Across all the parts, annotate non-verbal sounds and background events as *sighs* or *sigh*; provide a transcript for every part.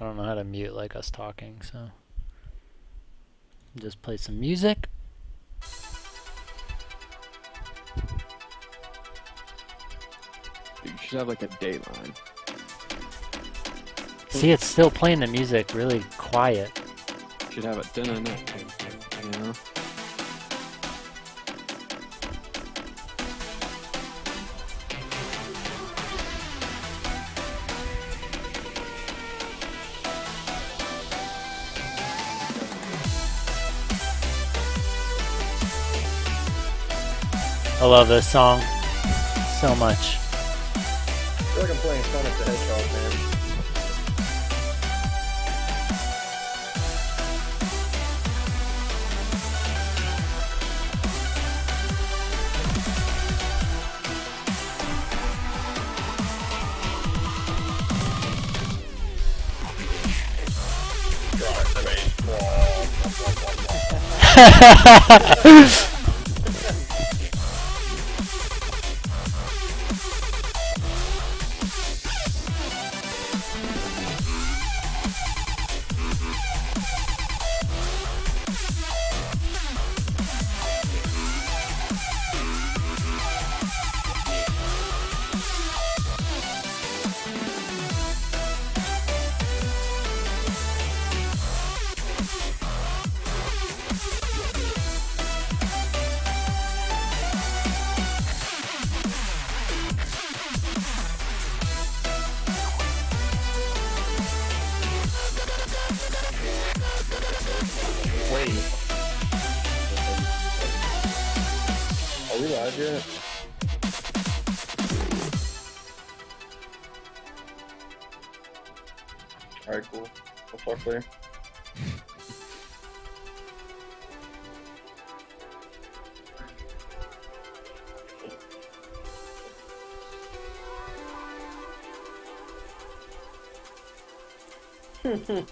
I don't know how to mute like us talking, so just play some music. You should have like a dateline. See, it's still playing the music really quiet. You should have it you know? Love this song so much. I feel like I'm playing Sonic the Hedgehog, man. *laughs*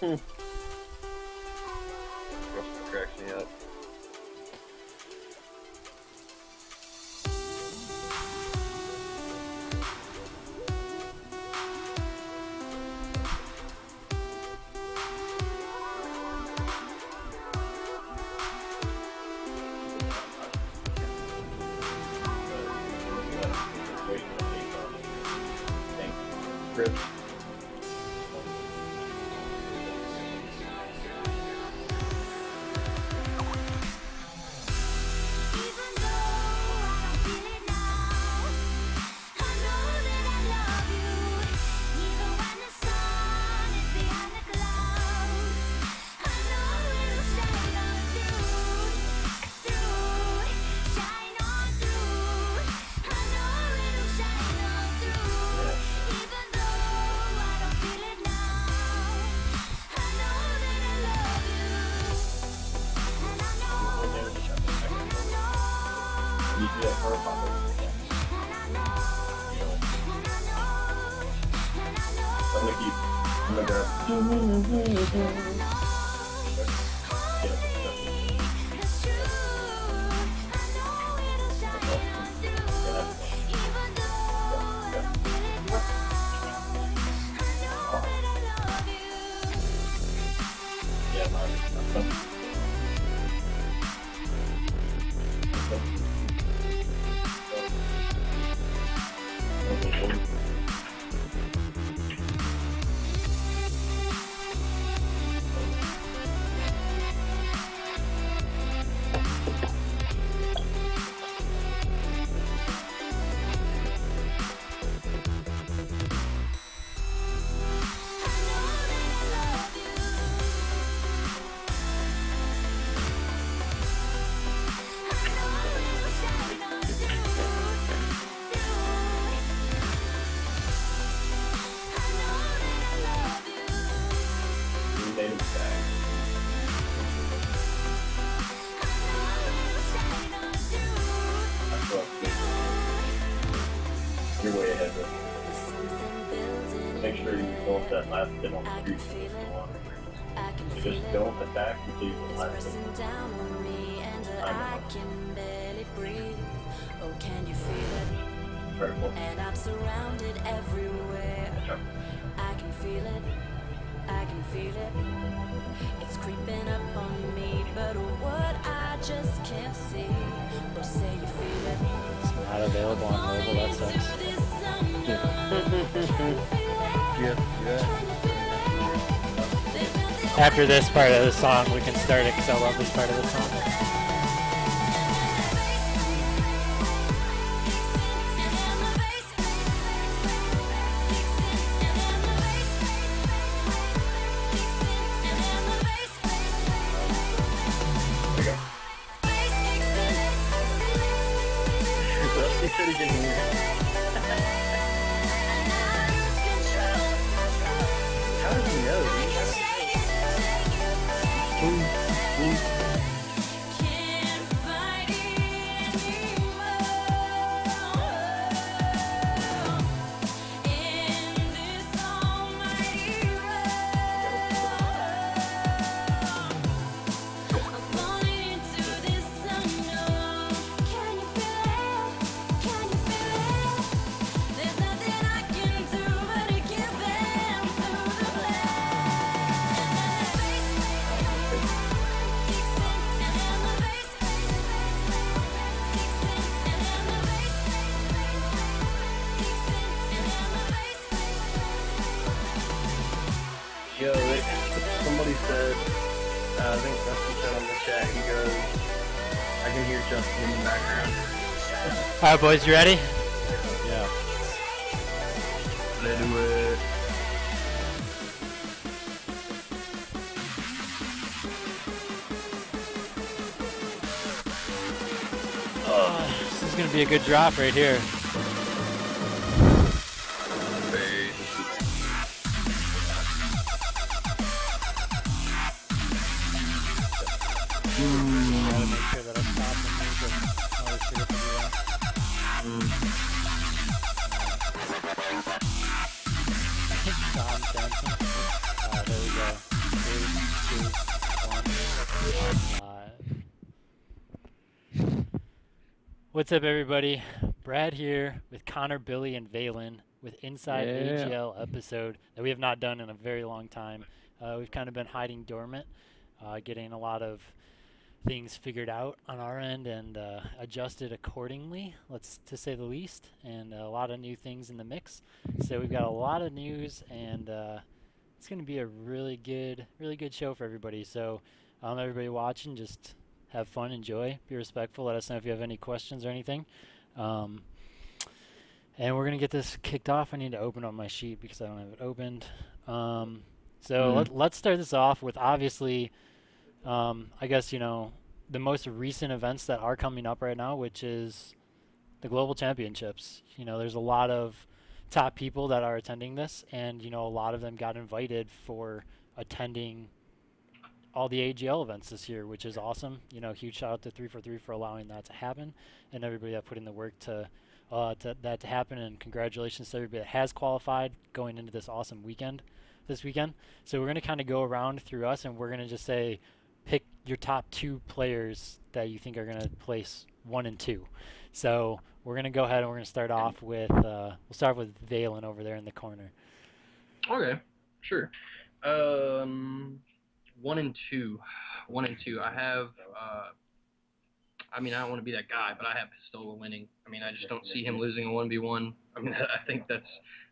Russell cracks me up. Sure you go up that last bit on the street. You just don't attack until you hit the last bit. Very cool. And I'm surrounded everywhere. I can feel it. I can feel it. It's creeping up on me, but what I just can't see. Or say you feel it. It's not available on mobile. That sucks. *laughs* After this part of the song, we can start it because I love this part of the song. All right, boys, you ready? Yeah. Let's do it. Oh, this is gonna be a good drop right here. What's up, everybody? Brad here with Connor, Billy, and Valen with Inside Yeah. AGL episode that we have not done in a very long time. Uh, we've kind of been hiding dormant, uh, getting a lot of things figured out on our end and uh, adjusted accordingly, let's to say the least, and a lot of new things in the mix. So we've got a lot of news, and uh, it's going to be a really good, really good show for everybody. So, um, everybody watching, just have fun, enjoy, be respectful. Let us know if you have any questions or anything. Um, and we're gonna get this kicked off. I need to open up my sheet because I don't have it opened. Um, so Mhm. let, let's start this off with obviously, um, I guess you know the most recent events that are coming up right now, which is the global championships. You know, there's a lot of top people that are attending this, and you know a lot of them got invited for attending all the AGL events this year, which is awesome. You know, huge shout out to 343 for allowing that to happen, and everybody that put in the work to, uh, to that to happen. And congratulations to everybody that has qualified going into this awesome weekend, this weekend. So we're gonna kind of go around through us, and we're gonna just say, pick your top two players that you think are gonna place one and two. So we're gonna go ahead and we're gonna start off with uh, we'll start with Valen over there in the corner. Okay, sure. Um, one and two, one and two. I have. Uh, I mean, I don't want to be that guy, but I have Pistola winning. I mean, I just don't see him losing a one v one. I mean, *laughs* I think that's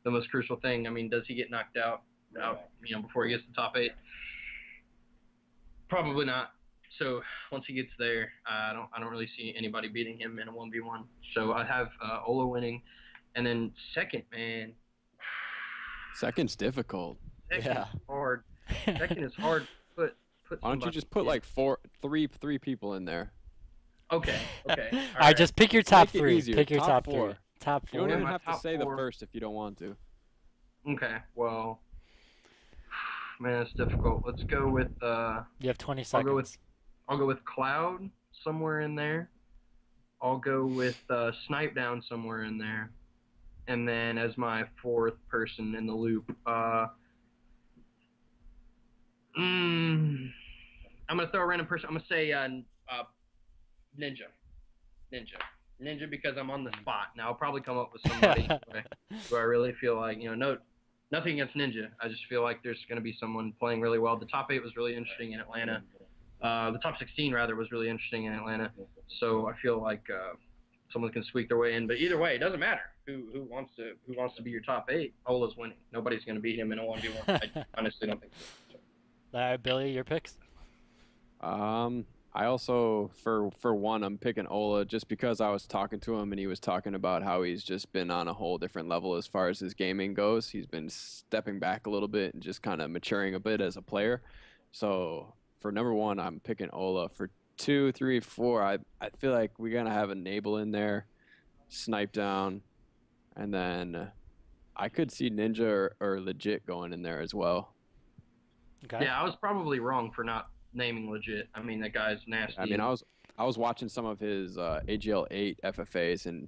the most crucial thing. I mean, does he get knocked out? Out, you know, before he gets to top eight? Probably not. So once he gets there, I don't. I don't really see anybody beating him in a one v one. So I have uh, Ola winning, and then second, man. Second's difficult. Second Yeah. is hard. *laughs* Second is hard. To Put put. Why don't you just put in. like four, three, three people in there? Okay. Okay. *laughs* All all right, just pick your top Make three. easier. Pick your Top top, four. three. Top You don't even have to say four. the first if you don't want to. Okay. Well. *sighs* Man, it's difficult. Let's go with uh. You have 20 seconds. I'll go with- I'll go with Cloud somewhere in there. I'll go with uh, Snipe Down somewhere in there, and then as my fourth person in the loop, uh. Mm, I'm gonna throw a random person. I'm gonna say uh, uh, Ninja, Ninja, Ninja because I'm on the spot. Now I'll probably come up with somebody *laughs* who I- really feel like you know no nothing against Ninja. I just feel like there's going to be someone playing really well. The top eight was really interesting in Atlanta. Uh, the top 16 rather was really interesting in Atlanta. So I feel like uh, someone can squeak their way in. But either way, it doesn't matter who who wants to who wants to be your top eight. Ola's winning. Nobody's going to beat him in a one v one. I *laughs* honestly don't think so. Right, Billy, your picks. Um, I also for for one, I'm picking Ola just because I was talking to him and he was talking about how he's just been on a whole different level as far as his gaming goes. He's been stepping back a little bit and just kind of maturing a bit as a player. So for number one, I'm picking Ola. For two, three, four, I I feel like we're gonna have Enable in there, Snipe down, and then I could see Ninja or, or Legit going in there as well. Okay. Yeah, I was probably wrong for not naming legit. I mean, that guy's nasty. I mean, I was I was watching some of his uh, AGL eight FFAs, and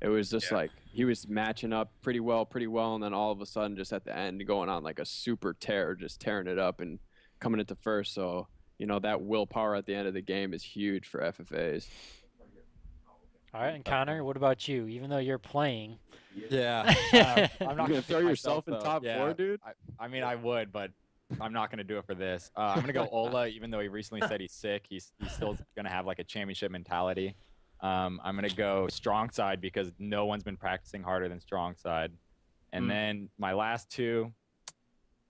it was just Yeah. like he was matching up pretty well, pretty well, and then all of a sudden, just at the end, going on like a super tear, just tearing it up and coming into first. So you know that willpower at the end of the game is huge for FFAs. All right, and Connor, what about you? Even though you're playing, Yeah. *laughs* uh, I'm not gonna gonna throw yourself myself, in top Yeah, four, dude? I, I mean, I would, but I'm not gonna do it for this. Uh, I'm gonna go *laughs* Ola, even though he recently said he's sick. He's he's still *laughs* gonna have like a championship mentality. Um, I'm gonna go strong side because no one's been practicing harder than strong side. And Mm. then my last two,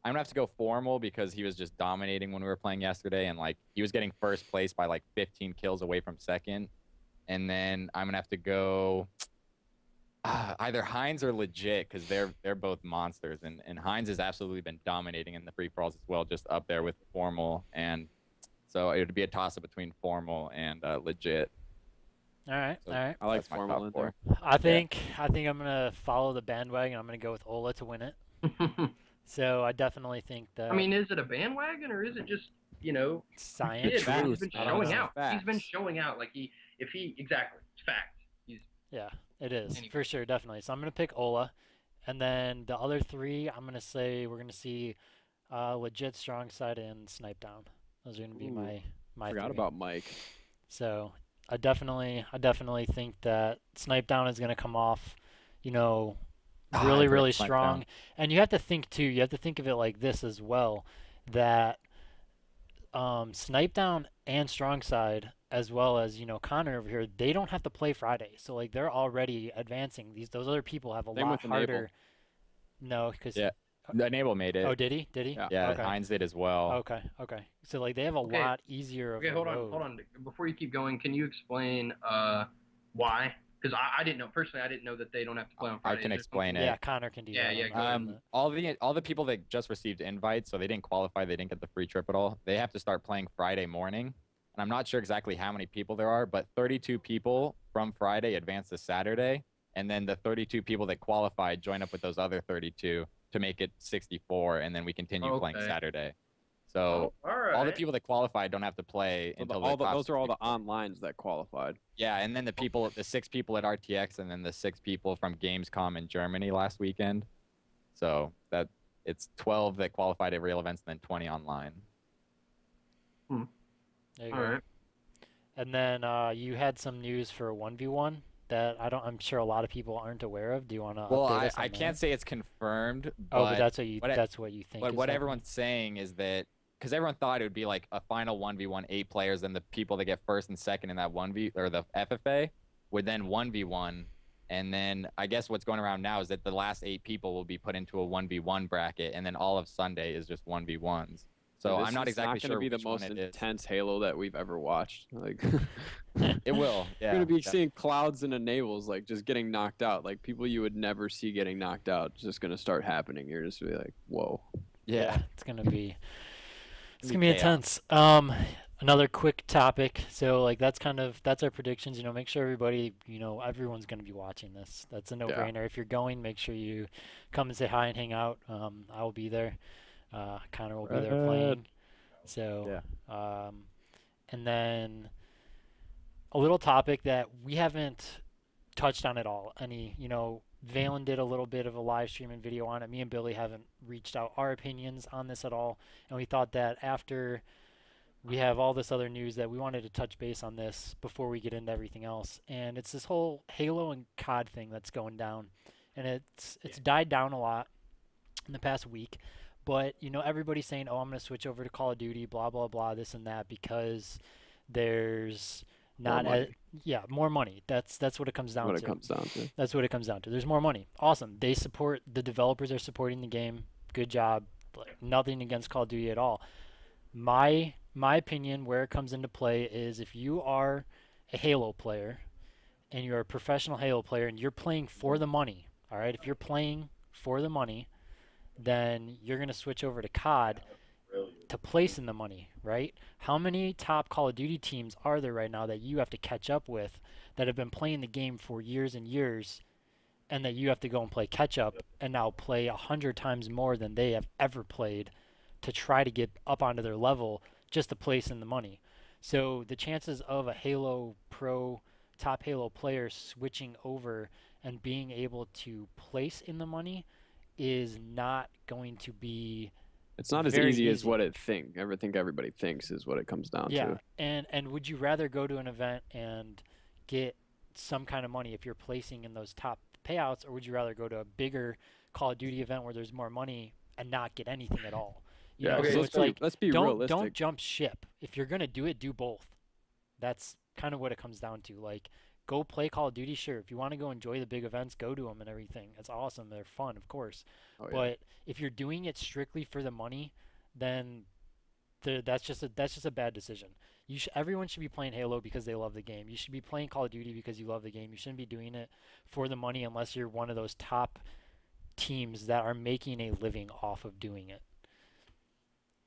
I'm gonna have to go formal because he was just dominating when we were playing yesterday, and like he was getting first place by like 15 kills away from second. And then I'm gonna have to go uh, either Heinz or legit because they're they're both monsters, and and Heinz has absolutely been dominating in the free falls as well, just up there with formal, and so it would be a toss up between formal and uh, legit. all right, So- all right. I like That's formal top in four. there. I think I think I'm gonna follow the bandwagon. I'm gonna go with Ola to win it. *laughs* So I definitely think that I mean, is it a bandwagon or is it just you know science. kid, man, he's truth. been showing know. out. He's been showing out like he if he exactly it's fact. He's Yeah, it is Anyway. for sure, definitely. So I'm gonna pick Ola, and then the other three, I'm gonna say we're gonna see uh, legit strong side and snipe down. Those are gonna be Ooh, my my. Forgot three. about Mike. So I definitely, I definitely think that Snipe Down is going to come off, you know, Ah, really, I really strong. Down. And you have to think too. You have to think of it like this as well, that um, Snipe Down and Strong Side, as well as you know Connor over here, they don't have to play Friday. So like they're already advancing. These those other people have a Same lot with Enable. harder. No, because Yeah. The Enable made it. oh, did he? Did he? Yeah. yeah, okay. Heinz did as well. Okay, okay. So like they have a Okay. lot easier okay. a Hold on, hold on. Before you keep going, can you explain uh why? Because I, I didn't know personally. I didn't know that they don't have to play on Friday. I can explain it. Yeah, Connor can do Yeah, that. yeah, on go ahead. Um, all the all the people that just received invites, so they didn't qualify, they didn't get the free trip at all. They have to start playing Friday morning, and I'm not sure exactly how many people there are, but 32 people from Friday advance to Saturday, and then the 32 people that qualified join up with those other 32 to make it 64, and then we continue playing Okay. Saturday. Oh, So all right. all the people that qualified don't have to play So the- until all the the, those are all the 64. onlines that qualified. Yeah, and then the people, the six people at RTX, and then the six people from Gamescom in Germany last weekend. So that it's 12 that qualified at real events, and then 20 online. Hmm. There you All go. right. And then uh, you had some news for one v one that I don't. I'm sure a lot of people aren't aware of. Do you want to Well, update I, us on I can't that? say it's confirmed, Oh, but but that's what you. what I- that's what you think. but is what happening? everyone's saying is that because everyone thought it would be like a final 1v1 eight players, and the people that get first and second in that 1v or the FFA would then 1v1. And then I guess what's going around now is that the last eight people will be put into a 1v1 bracket, and then all of Sunday is just 1v1s. So This I'm not is exactly not sure gonna be the most it is. intense Halo that we've ever watched. Like *laughs* It will. *laughs* Yeah. You're gonna be def- seeing clouds and enables like just getting knocked out. Like people you would never see getting knocked out just gonna start happening. You're just be like, whoa. Yeah. it's gonna be. It's gonna be intense. Um, another quick topic. So like that's kind of that's our predictions. You know, make sure everybody, you know, everyone's gonna be watching this. That's a no-brainer. If you're going, make sure you come and say hi and hang out. Um, I will be there. Uh, Connor will be there playing. So, um, and then a little topic that we haven't touched on at all. Any, you know, Valen did a little bit of a live stream and video on it. Me and Billy haven't reached out our opinions on this at all, and we thought that after we have all this other news that we wanted to touch base on this before we get into everything else. And it's this whole Halo and COD thing that's going down, and it's it's died down a lot. in the past week. But you know, everybody's saying, "Oh, I'm going to switch over to Call of Duty," blah blah blah, this and that, because there's not a, yeah more money. That's that's what it comes down what to. it comes down to. That's what it comes down to. There's more money. Awesome. They support the developers are supporting the game. Good job. Nothing against Call of Duty at all. My my opinion where it comes into play is if you are a Halo player and you're a professional Halo player and you're playing for the money, all right? If you're playing for the money, then you're going to switch over to COD to place in the money, right? How many top Call of Duty teams are there right now that you have to catch up with that have been playing the game for years and years and that you have to go and play catch up and now play a hundred times more than they have ever played to try to get up onto their level just to place in the money. So the chances of a Halo Pro top Halo player switching over and being able to place in the money is not going to be It's not as Very easy, as what it think. I think everybody thinks is what it comes down yeah to. and and would you rather go to an event and get some kind of money if you're placing in those top payouts or would you rather go to a bigger call of duty event where there's more money and not get anything at all you Yeah, know Okay, so let's it's be, like let's be don't realistic. don't jump ship if you're gonna do it do both that's kind of what it comes down to like go play call of duty sure if you want to go enjoy the big events go to them and everything it's awesome they're fun of course Oh, yeah. but if you're doing it strictly for the money, then the, that's just a that's just a bad decision. You sh- everyone should be playing Halo because they love the game. You should be playing Call of Duty because you love the game. You shouldn't be doing it for the money unless you're one of those top teams that are making a living off of doing it.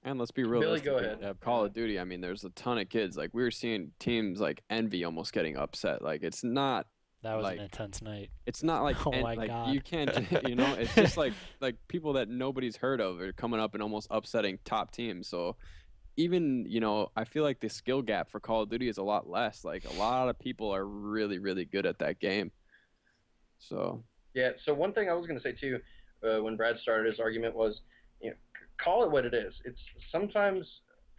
And let's be real. Billy, realistic. go ahead. Call of Duty. I mean, there's a ton of kids. Like we were seeing teams like Envy almost getting upset. Like it's not. That was Like- an intense night. It's not like. *laughs* Oh en- my like God. you can't. *laughs* *laughs* You know, it's just like like people that nobody's heard of are coming up and almost upsetting top teams. So even you know, I feel like the skill gap for Call of Duty is a lot less. Like a lot of people are really really good at that game. So Yeah. So one thing I was going to say too, uh, when Brad started his argument was, you know, c- call it what it is. It's sometimes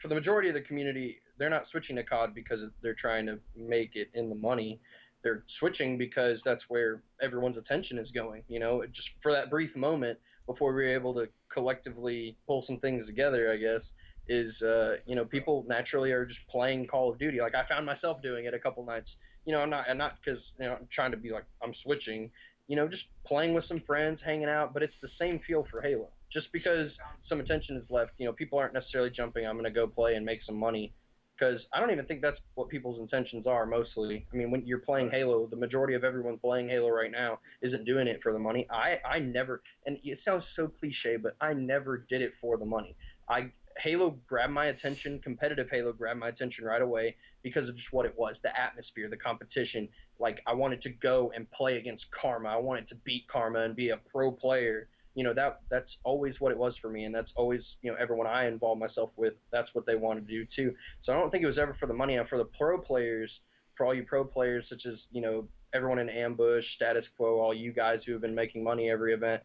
for the majority of the community, they're not switching to COD because they're trying to make it in the money. They're switching because that's where everyone's attention is going. You know, just for that brief moment before we were able to collectively pull some things together, I guess. Is uh, you know people naturally are just playing Call of Duty. Like I found myself doing it a couple nights. You know, I'm not, I'm not because you know I'm trying to be like I'm switching you know, just playing with some friends, hanging out, but it's the same feel for Halo. Just because some attention is left, you know, people aren't necessarily jumping, I'm going to go play and make some money. Because I don't even think that's what people's intentions are mostly. I mean, when you're playing Halo, the majority of everyone playing Halo right now isn't doing it for the money. I, I never, and it sounds so cliche, but I never did it for the money. I Halo grabbed my attention, competitive Halo grabbed my attention right away because of just what it was, the atmosphere, the competition, like I wanted to go and play against Karma. I wanted to beat Karma and be a pro player. You know that that's always what it was for me, and that's always you know everyone I involve myself with. That's what they want to do too. So I don't think it was ever for the money. For the pro players, for all you pro players such as you know everyone in Ambush, Status Quo, all you guys who have been making money every event.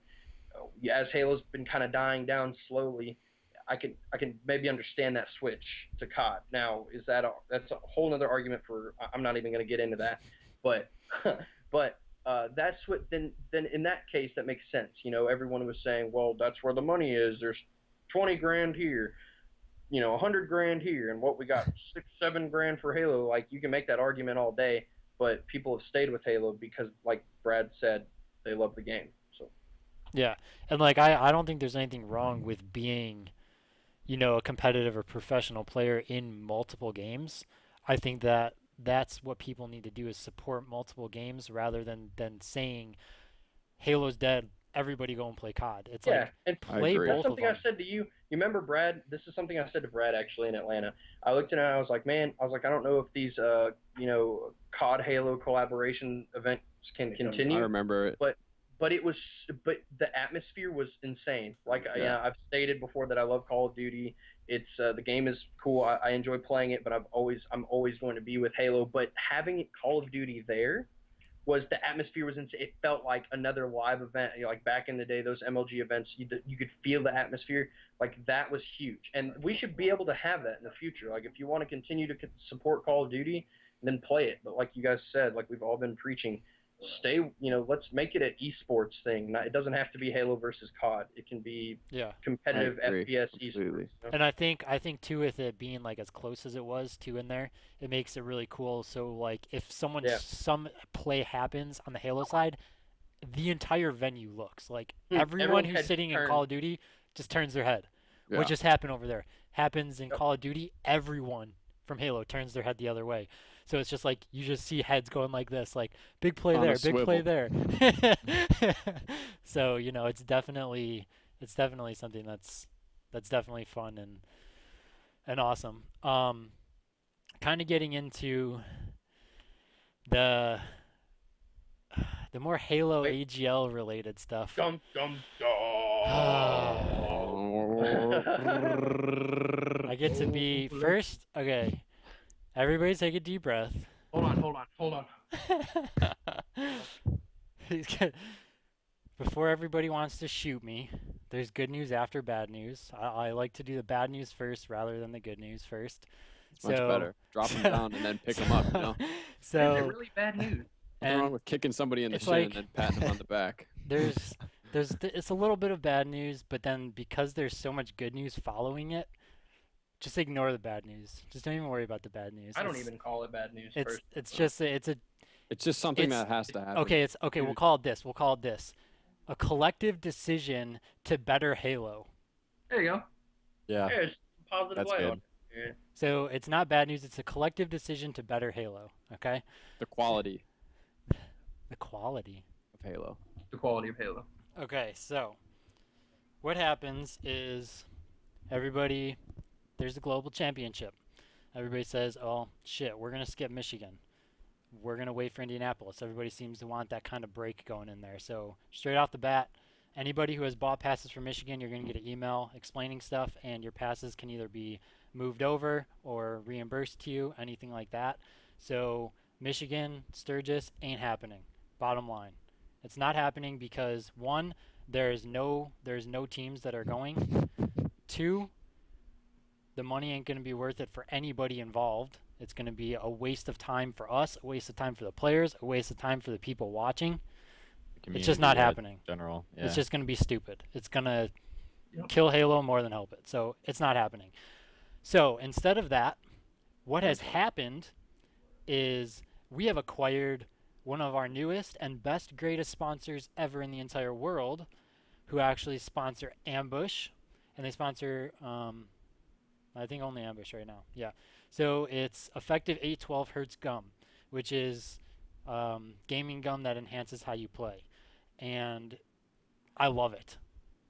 As Halo's been kind of dying down slowly, I can I can maybe understand that switch to COD. Now is that a, that's a whole other argument for I'm not even going to get into that but *laughs* but uh, that's what then then in that case that makes sense. You know, everyone was saying, well, that's where the money is. There's twenty grand here, you know, a hundred grand here, and what we got *laughs* six seven grand for Halo. Like you can make that argument all day, but people have stayed with Halo because, like Brad said, they love the game. So Yeah, and like I, I don't think there's anything wrong with being, you know, a competitive or professional player in multiple games. I think that that's what people need to do is support multiple games rather than than saying, Halo's dead. Everybody go and play COD. It's yeah, like and play agree. That's both of something them. I said to you. You remember Brad? This is something I said to Brad actually in Atlanta. I looked at it and I was like, man, I was like, I don't know if these, uh, you know, COD Halo collaboration events can continue. I remember it. but but it was but the atmosphere was insane like I- Yeah. yeah i've stated before that i love call of duty it's uh, the game is cool. I, I enjoy playing it but i've always i'm always going to be with halo. But having call of duty there was the atmosphere was insane it felt like another live event you know, like back in the day those mlg events you, you could feel the atmosphere. Like that was huge. And we should be able to have that in the future. Like if you want to continue to support call of duty then play it. But like you guys said like we've all been preaching stay. You know, let's make it an esports thing. It doesn't have to be Halo versus COD. It can be Yeah. competitive FPS completely. esports. you know? And I think I think too with it being like as close as it was too in there, it makes it really cool. So like if someone Yeah. some play happens on the Halo side, the entire venue looks like Hmm, everyone everyone's who's head sitting in. Call of Duty just turns their head. Yeah. What just happened over there happens in Yep. Call of Duty. Everyone from Halo turns their head the other way. So it's just like you just see heads going like this, like big play On there, big play there. *laughs* so you know, it's definitely it's definitely something that's that's definitely fun and and awesome. Um, kind of getting into the the more Halo Wait. AGL related stuff. Dum dum *sighs* dum. I get to be *laughs* first. Okay, everybody take a deep breath. Hold on, hold on, hold on. *laughs* He's Before everybody wants to shoot me, there's good news after bad news. I, I like to do the bad news first rather than the good news first. It's much better. Drop them down and then pick them up. You know, Is *laughs* So it really bad news? nothing wrong with kicking somebody in the shin like- and then patting them on the back. *laughs* there's there's th- it's a little bit of bad news, but then because there's so much good news following it, just ignore the bad news. Just don't even worry about the bad news. I don't It's- even call it bad news. It's first. it's just a, it's a It's just something It's- that has to happen. okay. It's okay. We'll call it this. We'll call it this. A collective decision to better Halo. There you go. Yeah. There's positive That's light good. So it's not bad news. It's a collective decision to better Halo. Okay. The quality The quality. of Halo. The quality of Halo. Okay, so what happens is everybody there's a global championship. Everybody says, "Oh shit, we're gonna skip Michigan. We're gonna wait for Indianapolis." Everybody seems to want that kind of break going in there. So straight off the bat, anybody who has bought passes for Michigan, you're gonna get an email explaining stuff, and your passes can either be moved over or reimbursed to you, anything like that. So Michigan, Sturgis ain't happening. Bottom line. It's not happening because one, there's no there's no teams that are going. Two, the money ain't going to be worth it for anybody involved. It's going to be a waste of time for us, a waste of time for the players, a waste of time for the people watching. It's just not happening. General. Yeah. It's just going to be stupid. It's going to Yep. kill Halo more than help it. So it's not happening. So instead of that, what has happened is we have acquired one of our newest and best, greatest sponsors ever in the entire world, who actually sponsor Ambush, and they sponsor, um, I think only Ambush right now. Yeah. So it's effective 812 hertz gum, which is um, gaming gum that enhances how you play, and I love it.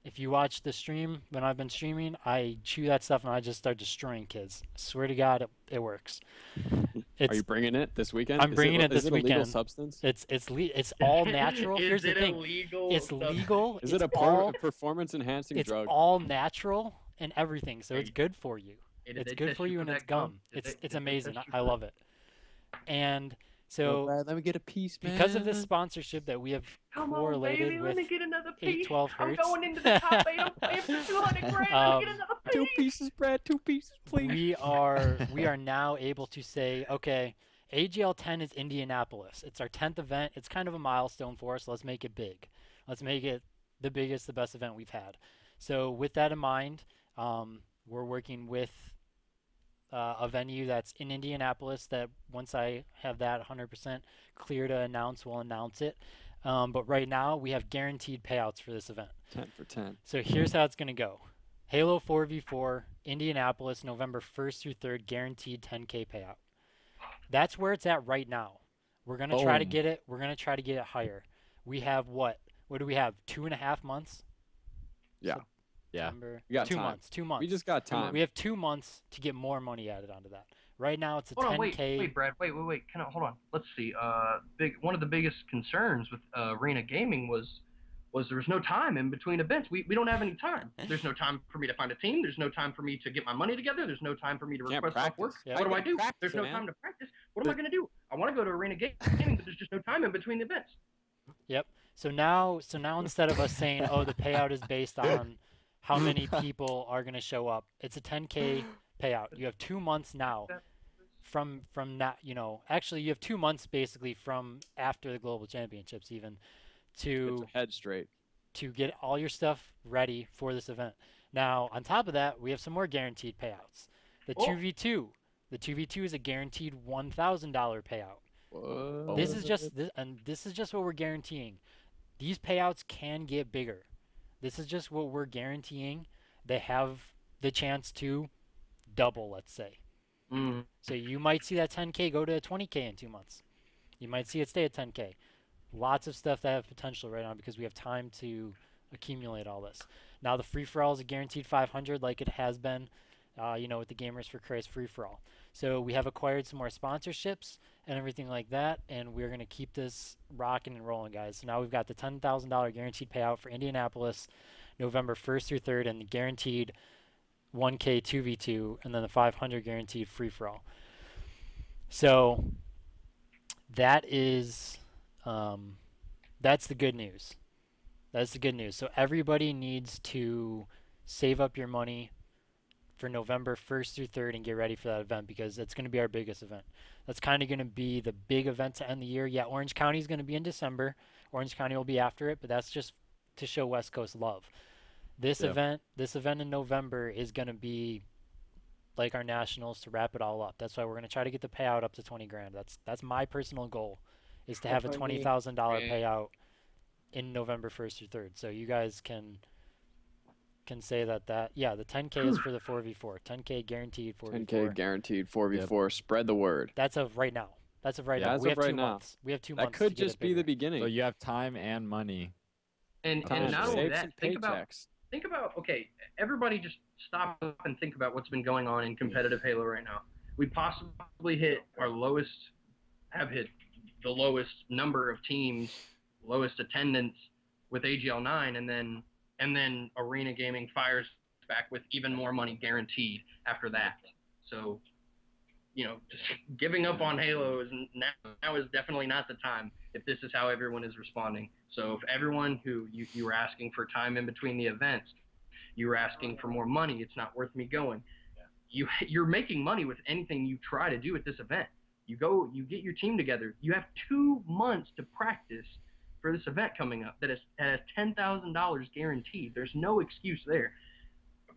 If you watch the stream when I've been streaming, I chew that stuff and I just start destroying kids. I swear to God, it, it works. *laughs* It's Are you bringing it this weekend? I'm Is bringing le- it this is it a legal substance? it's it's le- it's all natural. *laughs* Is Here's it the thing: illegal? it's stuff? legal. Is it's it a per- all performance enhancing it's drug? all natural and everything, so Hey, it's good for you. Hey, It's good for you and it's gum. Did It's they- it's amazing. I love it. And so let me get a piece, man. because of this sponsorship that we have Come on, correlated baby, with let me get another piece. 812 I'm going into the top eight. I'm *laughs* playing for 200 grand. Um, get another piece. two piece. pieces, Brad. Two pieces, please. we are we are now able to say okay agl 10 is indianapolis it's our 10th event it's kind of a milestone for us let's make it big let's make it the biggest the best event we've had so with that in mind um, we're working with uh, a venue that's in indianapolis that once i have that 100% clear to announce we'll announce it um, but right now we have guaranteed payouts for this event Ten for ten. so here's how it's going to go Halo 4v4, Indianapolis, November 1st through 3rd, guaranteed 10K payout. That's where it's at right now. We're going to try to get it. We're going to try to get it higher. We have what? What do we have? Two and a half months? Yeah. Yeah. September- We got two time. months. Two months. We just got Two mo- time. We have two months to get more money added onto that. Right now, it's a Hold 10K. on, wait, wait, Brad, wait, wait, wait. Can I, hold on. Let's see. Uh, big. One of the biggest concerns with uh, Arena Gaming was was there was no time in between events. We, we don't have any time. There's no time for me to find a team. There's no time for me to get my money together. There's no time for me to Can't request off work. Yeah. What do I do? practice There's no man. time to practice. What am I going to do? I want to go to Arena Gaming, but there's just no time in between the events. Yep. So now, so now instead of us saying, "Oh, the payout is based *laughs* on how *laughs* many people are going to show up," it's a 10k *gasps* payout. You have two months now from from that you know actually you have two months basically from after the global championships even to head straight. to get all your stuff ready for this event. Now, on top of that, we have some more guaranteed payouts. The Oh. 2v2. The 2v2 is a guaranteed $1,000 payout. What? This is just this, and this is just what we're guaranteeing. These payouts can get bigger. This is just what we're guaranteeing. They have the chance to double, let's say. Mm. So you might see that 10k go to 20k in 2 months. You might see it stay at 10k. Lots of stuff that have potential right now because we have time to accumulate all this. Now the free for all is a guaranteed 500 like it has been uh, you know with the Gamers for Christ free for all. So we have acquired some more sponsorships and everything like that and we're going to keep this rocking and rolling guys. So now we've got the $10,000 guaranteed payout for Indianapolis November 1st through 3rd and the guaranteed 1K 2v2 and then the 500 guaranteed free for all. So that is um, that's the good news. That's the good news. So everybody needs to save up your money for November 1st through 3rd and get ready for that event because it's going to be our biggest event. That's kind of going to be the big event to end the year. Yeah, Orange County is going to be in December. Orange County will be after it, but that's just to show West Coast love. This Yeah. event, this event in November is going to be like our nationals to wrap it all up. That's why we're going to try to get the payout up to 20 grand. That's that's my personal goal is to have a $20,000 payout in November 1st or 3rd. So you guys can can say that that yeah, the 10k is for the 4v4. 10k guaranteed 4v4. 10k guaranteed 4v4. Spread the word. That's of right now. That's of right Yeah, now. We of have two right now. months. We have two That months. could to get just it be the beginning. So you have time and money. And Time and not only that, some think about think about okay, everybody just stop and think about what's been going on in competitive Halo right now. We possibly hit our lowest, have hit the lowest number of teams, lowest attendance with AGL nine, and then and then Arena Gaming fires back with even more money guaranteed after that. So, you know, just *laughs* giving up on Halo is now, now is definitely not the time if this is how everyone is responding. So if everyone who you, you were asking for time in between the events, you were asking for more money, it's not worth me going. You *laughs* you're making money with anything you try to do at this event. You go, you get your team together. You have two months to practice for this event coming up that is that has ten thousand dollars guaranteed. There's no excuse there.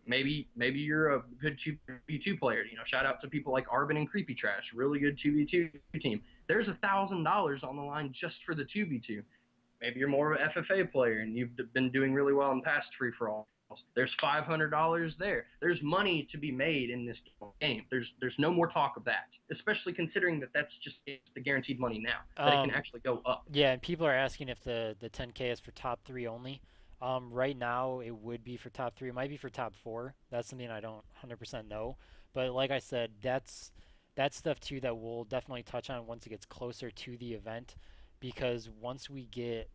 Maybe maybe you're a good two v two player. You know, shout out to people like Arvin and Creepy Trash, really good two v two team. There's a thousand dollars on the line just for the two v two. Maybe you're more of a FFA player and you've been doing really well in past free for alls. There's five hundred dollars there. There's money to be made in this game. There's there's no more talk of that, especially considering that that's just the guaranteed money now. That it Um, can actually go up. Yeah, and people are asking if the the 10k is for top three only. Um, right now, it would be for top three. It might be for top four. That's something I don't 100% know. But like I said, that's that's stuff too that we'll definitely touch on once it gets closer to the event, because once we get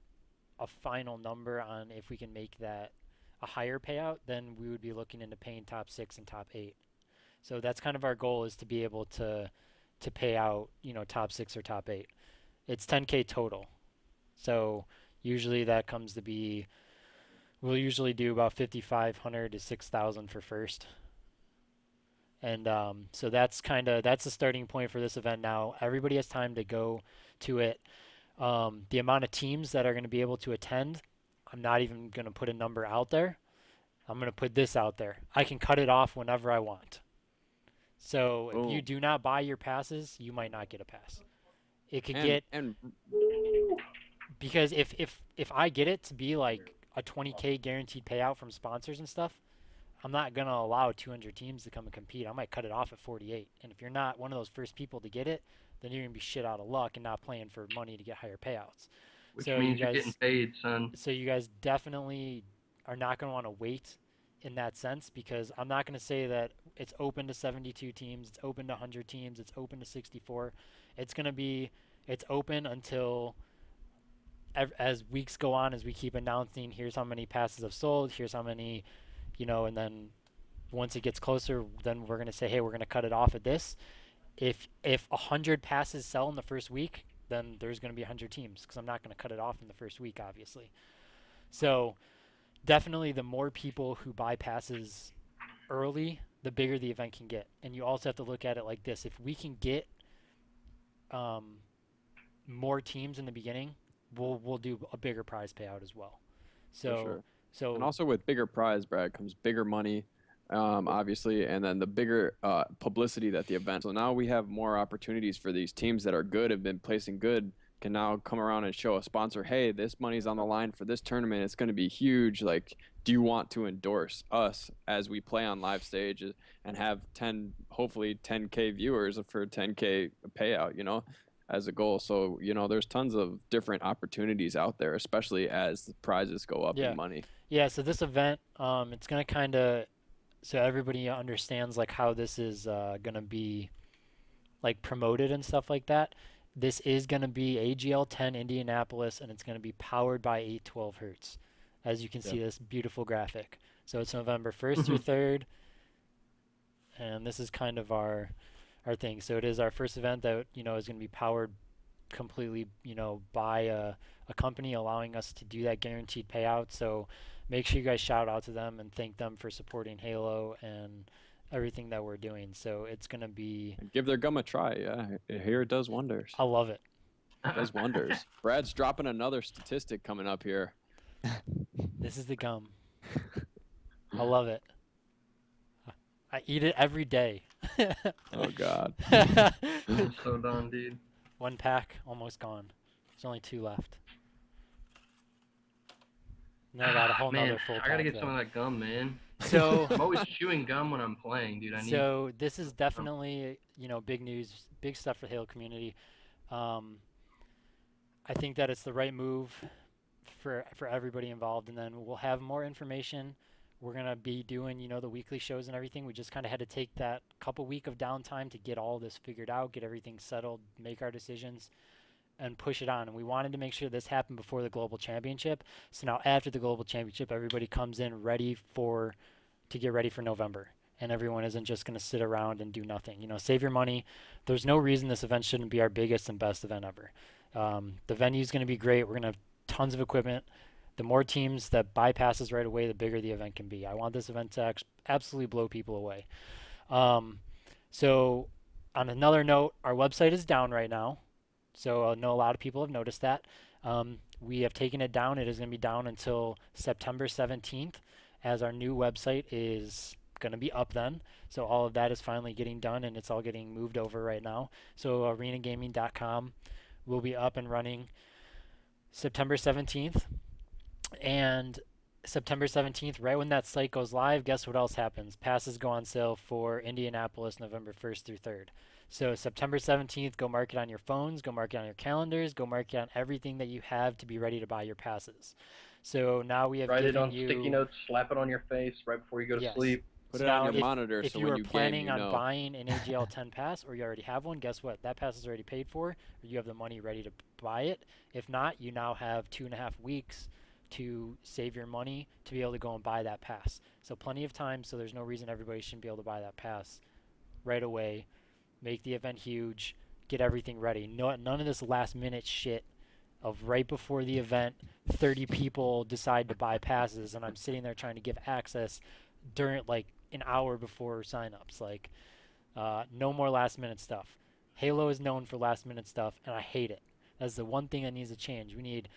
a final number on if we can make that a higher payout, then we would be looking into paying top six and top eight. So that's kind of our goal is to be able to to pay out, you know, top six or top eight. It's 10k total. So usually that comes to be we'll usually do about 5500 to 6000 for first. And um, so that's kind of that's the starting point for this event now. Everybody has time to go to it. Um, the amount of teams that are going to be able to attend, I'm not even going to put a number out there. I'm going to put this out there. I can cut it off whenever I want. So if you oh. do not buy your passes, you might not get a pass. It could And, get and because if if if I get it to be like a 20k guaranteed payout from sponsors and stuff, I'm not gonna allow 200 teams to come and compete. I might cut it off at 48. And if you're not one of those first people to get it, then you're gonna be shit out of luck and not playing for money to get higher payouts. Which so you means you're guys- getting paid, son. So you guys definitely are not gonna want to wait in that sense because I'm not gonna say that it's open to 72 teams, it's open to 100 teams, it's open to 64. It's gonna be it's open until as weeks go on, as we keep announcing, here's how many passes have sold, here's how many, you know, and then once it gets closer, then we're gonna say, hey, we're gonna cut it off at this. If if hundred passes sell in the first week, then there's gonna be a hundred teams because I'm not gonna cut it off in the first week, obviously. So definitely, the more people who buy passes early, the bigger the event can get. And you also have to look at it like this: if we can get um, more teams in the beginning, we'll we'll do a bigger prize payout as well. So sure. so And also with bigger prize, Brad, comes bigger money, um, obviously, and then the bigger uh, publicity that the event. So now we have more opportunities for these teams that are good, have been placing good, can now come around and show a sponsor, hey, this money's on the line for this tournament. It's going to be huge. Like, do you want to endorse us as we play on live stage and have 10, hopefully 10K viewers for 10K payout, you know? as a goal. So, you know, there's tons of different opportunities out there, especially as the prizes go up Yeah. in money. Yeah, so this event, um, it's gonna kind of, so everybody understands like how this is uh, gonna be, like promoted and stuff like that. This is gonna be AGL 10 Indianapolis, and it's gonna be powered by 812 hertz, as you can see this beautiful graphic. So it's November 1st through 3rd, and this is kind of our our thing. So it is our first event that you know is gonna be powered completely, you know, by a, a company allowing us to do that guaranteed payout. So make sure you guys shout out to them and thank them for supporting Halo and everything that we're doing. So it's gonna be give their gum a try. Yeah, here it does wonders. I love it. It does wonders. *laughs* Brad's dropping another statistic coming up here. This is the gum. I love it. I eat it every day. Oh God. I'm *laughs* so done, dude. One pack almost gone. There's only two left. And I got a whole man, nother full I pack. gotta get though. some of that gum, man. So *laughs* I'm always chewing gum when I'm playing, dude. I need. So this is definitely you know big news, big stuff for the Halo community. Um, I think that it's the right move for for everybody involved, and then we'll have more information. We're gonna be doing you know the weekly shows and everything. We just kind of had to take that couple week of downtime to get all this figured out, get everything settled, make our decisions, and push it on. And we wanted to make sure this happened before the global championship. So now after the global championship, everybody comes in ready for to get ready for November and everyone isn't just going to sit around and do nothing. You know, save your money. There's no reason this event shouldn't be our biggest and best event ever. Um, the is going to be great. We're going to have tons of equipment. The more teams that bypasses right away, the bigger the event can be. I want this event to absolutely blow people away. Um, so, on another note, our website is down right now. So I know a lot of people have noticed that. Um, we have taken it down. It is going to be down until September 17th, as our new website is going to be up then. So all of that is finally getting done, and it's all getting moved over right now. So arenagaming.com will be up and running September 17th, and September 17th, right when that site goes live, guess what else happens? Passes go on sale for Indianapolis November 1st through 3rd. So September 17th, go mark it on your phones, go mark it on your calendars, go mark it on everything that you have to be ready to buy your passes. So now we have Write it on you sticky notes, slap it on your face right before you go to Yes. sleep. Put So it on your if- monitor if so you when were you game, planning you on know. buying an *laughs* AGL 10 pass or you already have one, guess what? That pass is already paid for. Or you have the money ready to buy it. If not, you now have two and a half weeks to save your money to be able to go and buy that pass. So plenty of time. So there's no reason everybody shouldn't be able to buy that pass right away. Make the event huge. Get everything ready. No, none of this last minute shit of right before the event, 30 people decide to buy passes, and I'm sitting there trying to give access during like an hour before signups. Like, uh, no more last minute stuff. Halo is known for last minute stuff, and I hate it. That's the one thing that needs to change. We need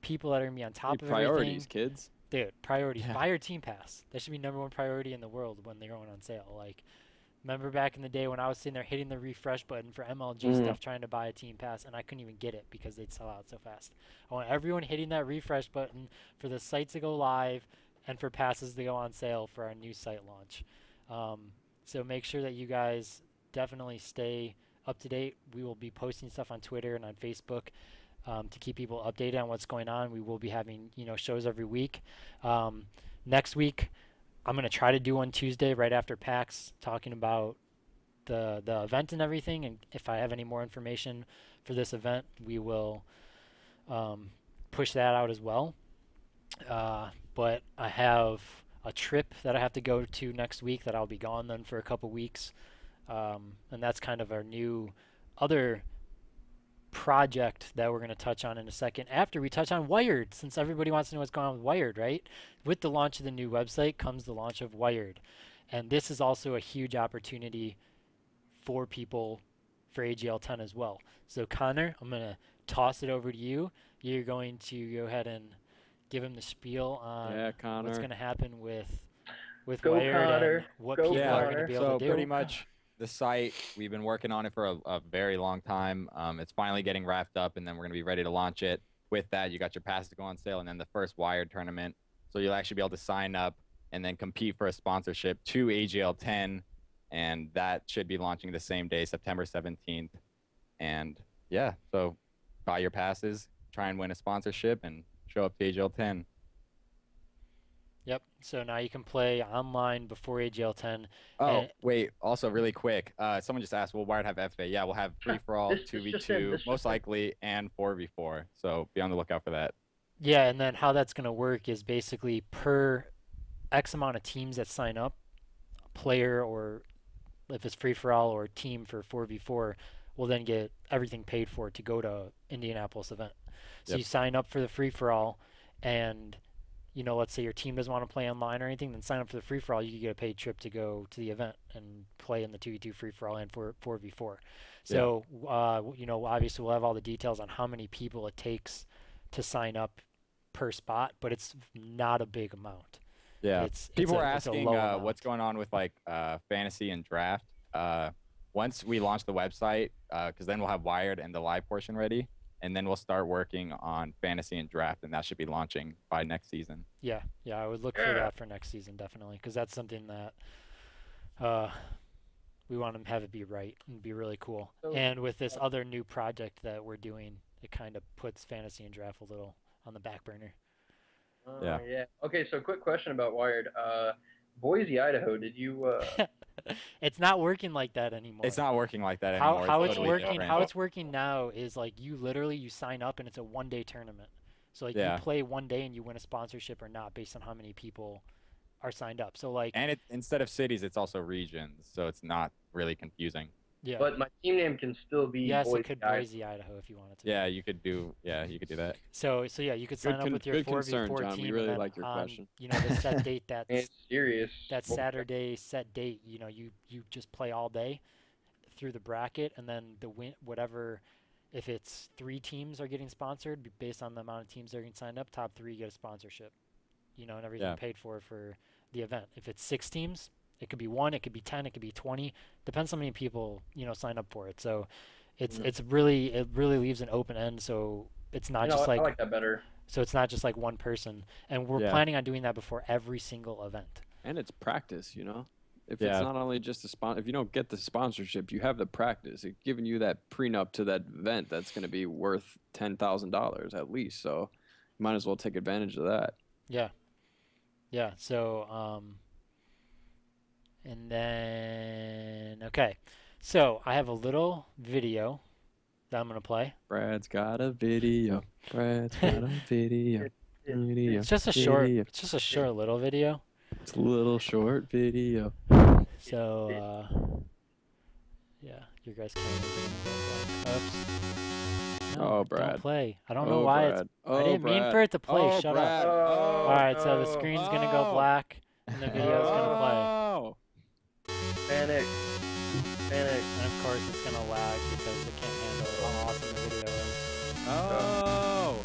people that are gonna be on top Need of priorities, everything. kids. Dude, priorities. Yeah. Buy your team pass. That should be number one priority in the world when they're going on sale. Like, remember back in the day when I was sitting there hitting the refresh button for MLG Mhm. stuff, trying to buy a team pass, and I couldn't even get it because they'd sell out so fast. I want everyone hitting that refresh button for the site to go live and for passes to go on sale for our new site launch. Um, so make sure that you guys definitely stay up to date. We will be posting stuff on Twitter and on Facebook um, to keep people updated on what's going on. We will be having you know shows every week. Um, next week, I'm gonna try to do one Tuesday right after PAX, talking about the the event and everything. And if I have any more information for this event, we will um, push that out as well. Uh, but I have a trip that I have to go to next week that I'll be gone then for a couple weeks. Um, and that's kind of our new other project that we're going to touch on in a second after we touch on Wired, since everybody wants to know what's going on with Wired, right? With the launch of the new website comes the launch of Wired. And this is also a huge opportunity for people for AGL 10 as well. So Connor, I'm going to toss it over to you. You're going to go ahead and give him the spiel on yeah, what's going to happen with with Go, Wired Connor. and what Go, people are going to be able so to do. pretty much the site we've been working on it for a, a very long time. Um, it's finally getting wrapped up and then we're going to be ready to launch it. With that you got your passes to go on sale and then the first wired tournament. So you'll actually be able to sign up and then compete for a sponsorship to agl 10 and that should be launching the same day september 17th and yeah so buy your passes try and win a sponsorship and show up to agl 10 Yep. So now you can play online before AGL 10. Oh, And- wait. Also, really quick. Uh, someone just asked, will Wired have FA? Yeah, we'll have free for all, *laughs* This- this just in, 2v2, most likely, and 4v4. So be on the lookout for that. Yeah, and then how that's going to work is basically per X amount of teams that sign up, player or if it's free for all or team for 4v4 will then get everything paid for to go to Indianapolis event. So Yep. you sign up for the free for all and you know, let's say your team doesn't want to play online or anything, then sign up for the free for all. You could get a paid trip to go to the event and play in the 2v2 free for all and 4 4v4. So, uh, you know, obviously we'll have all the details on how many people it takes to sign up per spot, but it's not a big amount. Yeah. It's, People it's were a, it's asking uh, what's going on with like uh, fantasy and draft. Uh, once we launch the website, because then we'll have Wired and the live portion ready, and then we'll start working on fantasy and draft, and that should be launching by next season. Yeah, yeah, I would look for that for next season definitely, because that's something that uh, we want to have it be right and be really cool. So- and with this other new project that we're doing, it kind of puts fantasy and draft a little on the back burner. Uh, Yeah. yeah. Okay, so quick question about Wired. Uh, Boise, Idaho. Did you? Uh, *laughs* it's not working like that anymore. It's not working like that how anymore. how it's totally working different. how it's working now is like you literally you sign up and it's a one day tournament so like Yeah. you play one day and you win a sponsorship or not based on how many people are signed up so like and it instead of cities, it's also regions, so it's not really confusing. Yeah But my team name can still be yes Boise, it could Idaho. Boise Idaho if you wanted to Yeah, you could do. Yeah, you could do that. so so yeah you could sign up with your good 4v4 concern, John. We really and then like your on, question. you know the set date *laughs* that's it's serious. that Saturday set date, you know, you you just play all day through the bracket, and then the win whatever. If it's three teams are getting sponsored based on the amount of teams that are getting signed up, top three get a sponsorship, you know, and everything Yeah. paid for for the event. If it's six teams, it could be one, it could be ten, it could be twenty. Depends how many people you know sign up for it. So, it's Mhm. it's really it really leaves an open end. So it's not you know, just I- like I like that better. so it's not just like one person, and we're Yeah. planning on doing that before every single event. and it's practice, you know. If Yeah. it's not only just a sponsor, if you don't get the sponsorship, you have the practice. It's giving you that prenup to that event that's going to be worth ten thousand dollars at least. So, you might as well take advantage of that. Yeah. Yeah. So, um, and then, okay. So I have a little video that I'm going to play. Brad's got a video. Brad's got a *laughs* video. video. It's just a short, video. it's just a short little video. It's a little short video. So, uh, yeah, your guys can't Oops. No, Oh, Brad. Don't play. I don't know Oh, why it's, Brad. I Oh, didn't mean for it to play. Oh, Shut Brad. up. Oh, All right. So the no. screen's going to go Oh. black and the video's going to play. Panic. Panic. And of course, it's going to lag because it can't handle how awesome the video is. Oh.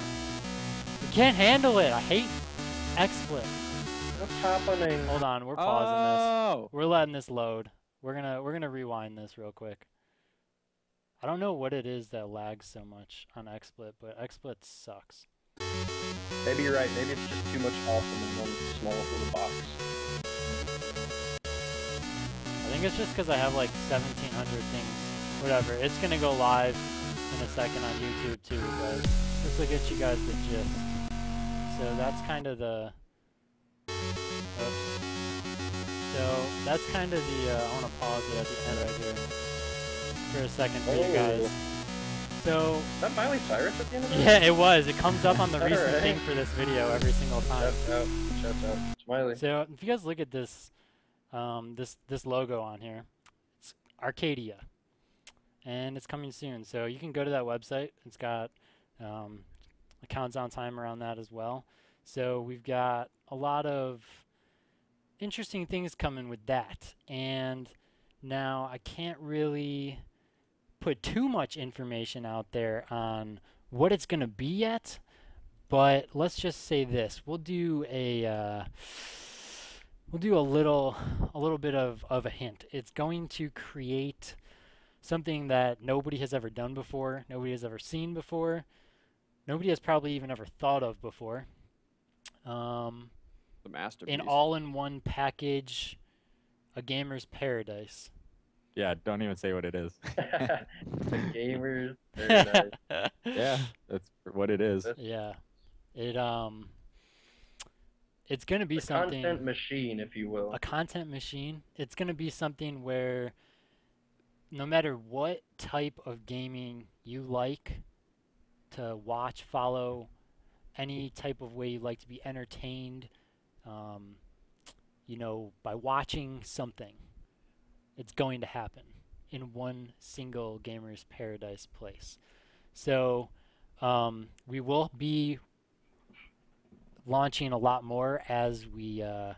You can't handle it. I hate XSplit. What's happening? Hold on, we're pausing Oh. this. We're letting this load. We're gonna we're gonna rewind this real quick. I don't know what it is that lags so much on XSplit, but XSplit sucks. Maybe you're right. Maybe it's just too much awesome in one small little box. Think it's just because I have like 1,700 things. Whatever. It's gonna go live in a second on YouTube too, but this will get you guys the gist. So that's kind of the. Oops. So that's kind of the. Uh, I want to pause it at the end right here for a second for you guys. Oh. So Is that Miley Cyrus at the end of it? yeah, it was. It comes up on the *laughs* recent Alright. thing for this video every single time. Shout out. Shout out. Smiley. So if you guys look at this, um, this this logo on here, it's Arcadia, and it's coming soon. So you can go to that website. It's got um, a countdown timer on that as well. So we've got a lot of interesting things coming with that. And now I can't really put too much information out there on what it's going to be yet, but let's just say this: we'll do a uh, we'll do a little a little bit of, of a hint. It's going to create something that nobody has ever done before, nobody has ever seen before, nobody has probably even ever thought of before. Um, The masterpiece. an all-in-one package, a gamer's paradise. Yeah, don't even say what it is. *laughs* the gamers. *laughs* paradise. yeah, that's what it is. Yeah, it um, it's gonna be The something. content machine, if you will. a content machine. It's going to be something where no matter what type of gaming you like to watch, follow, any type of way you like to be entertained, um, you know, by watching something, it's going to happen in one single Gamer's Paradise place. So um, we will be launching a lot more as we uh,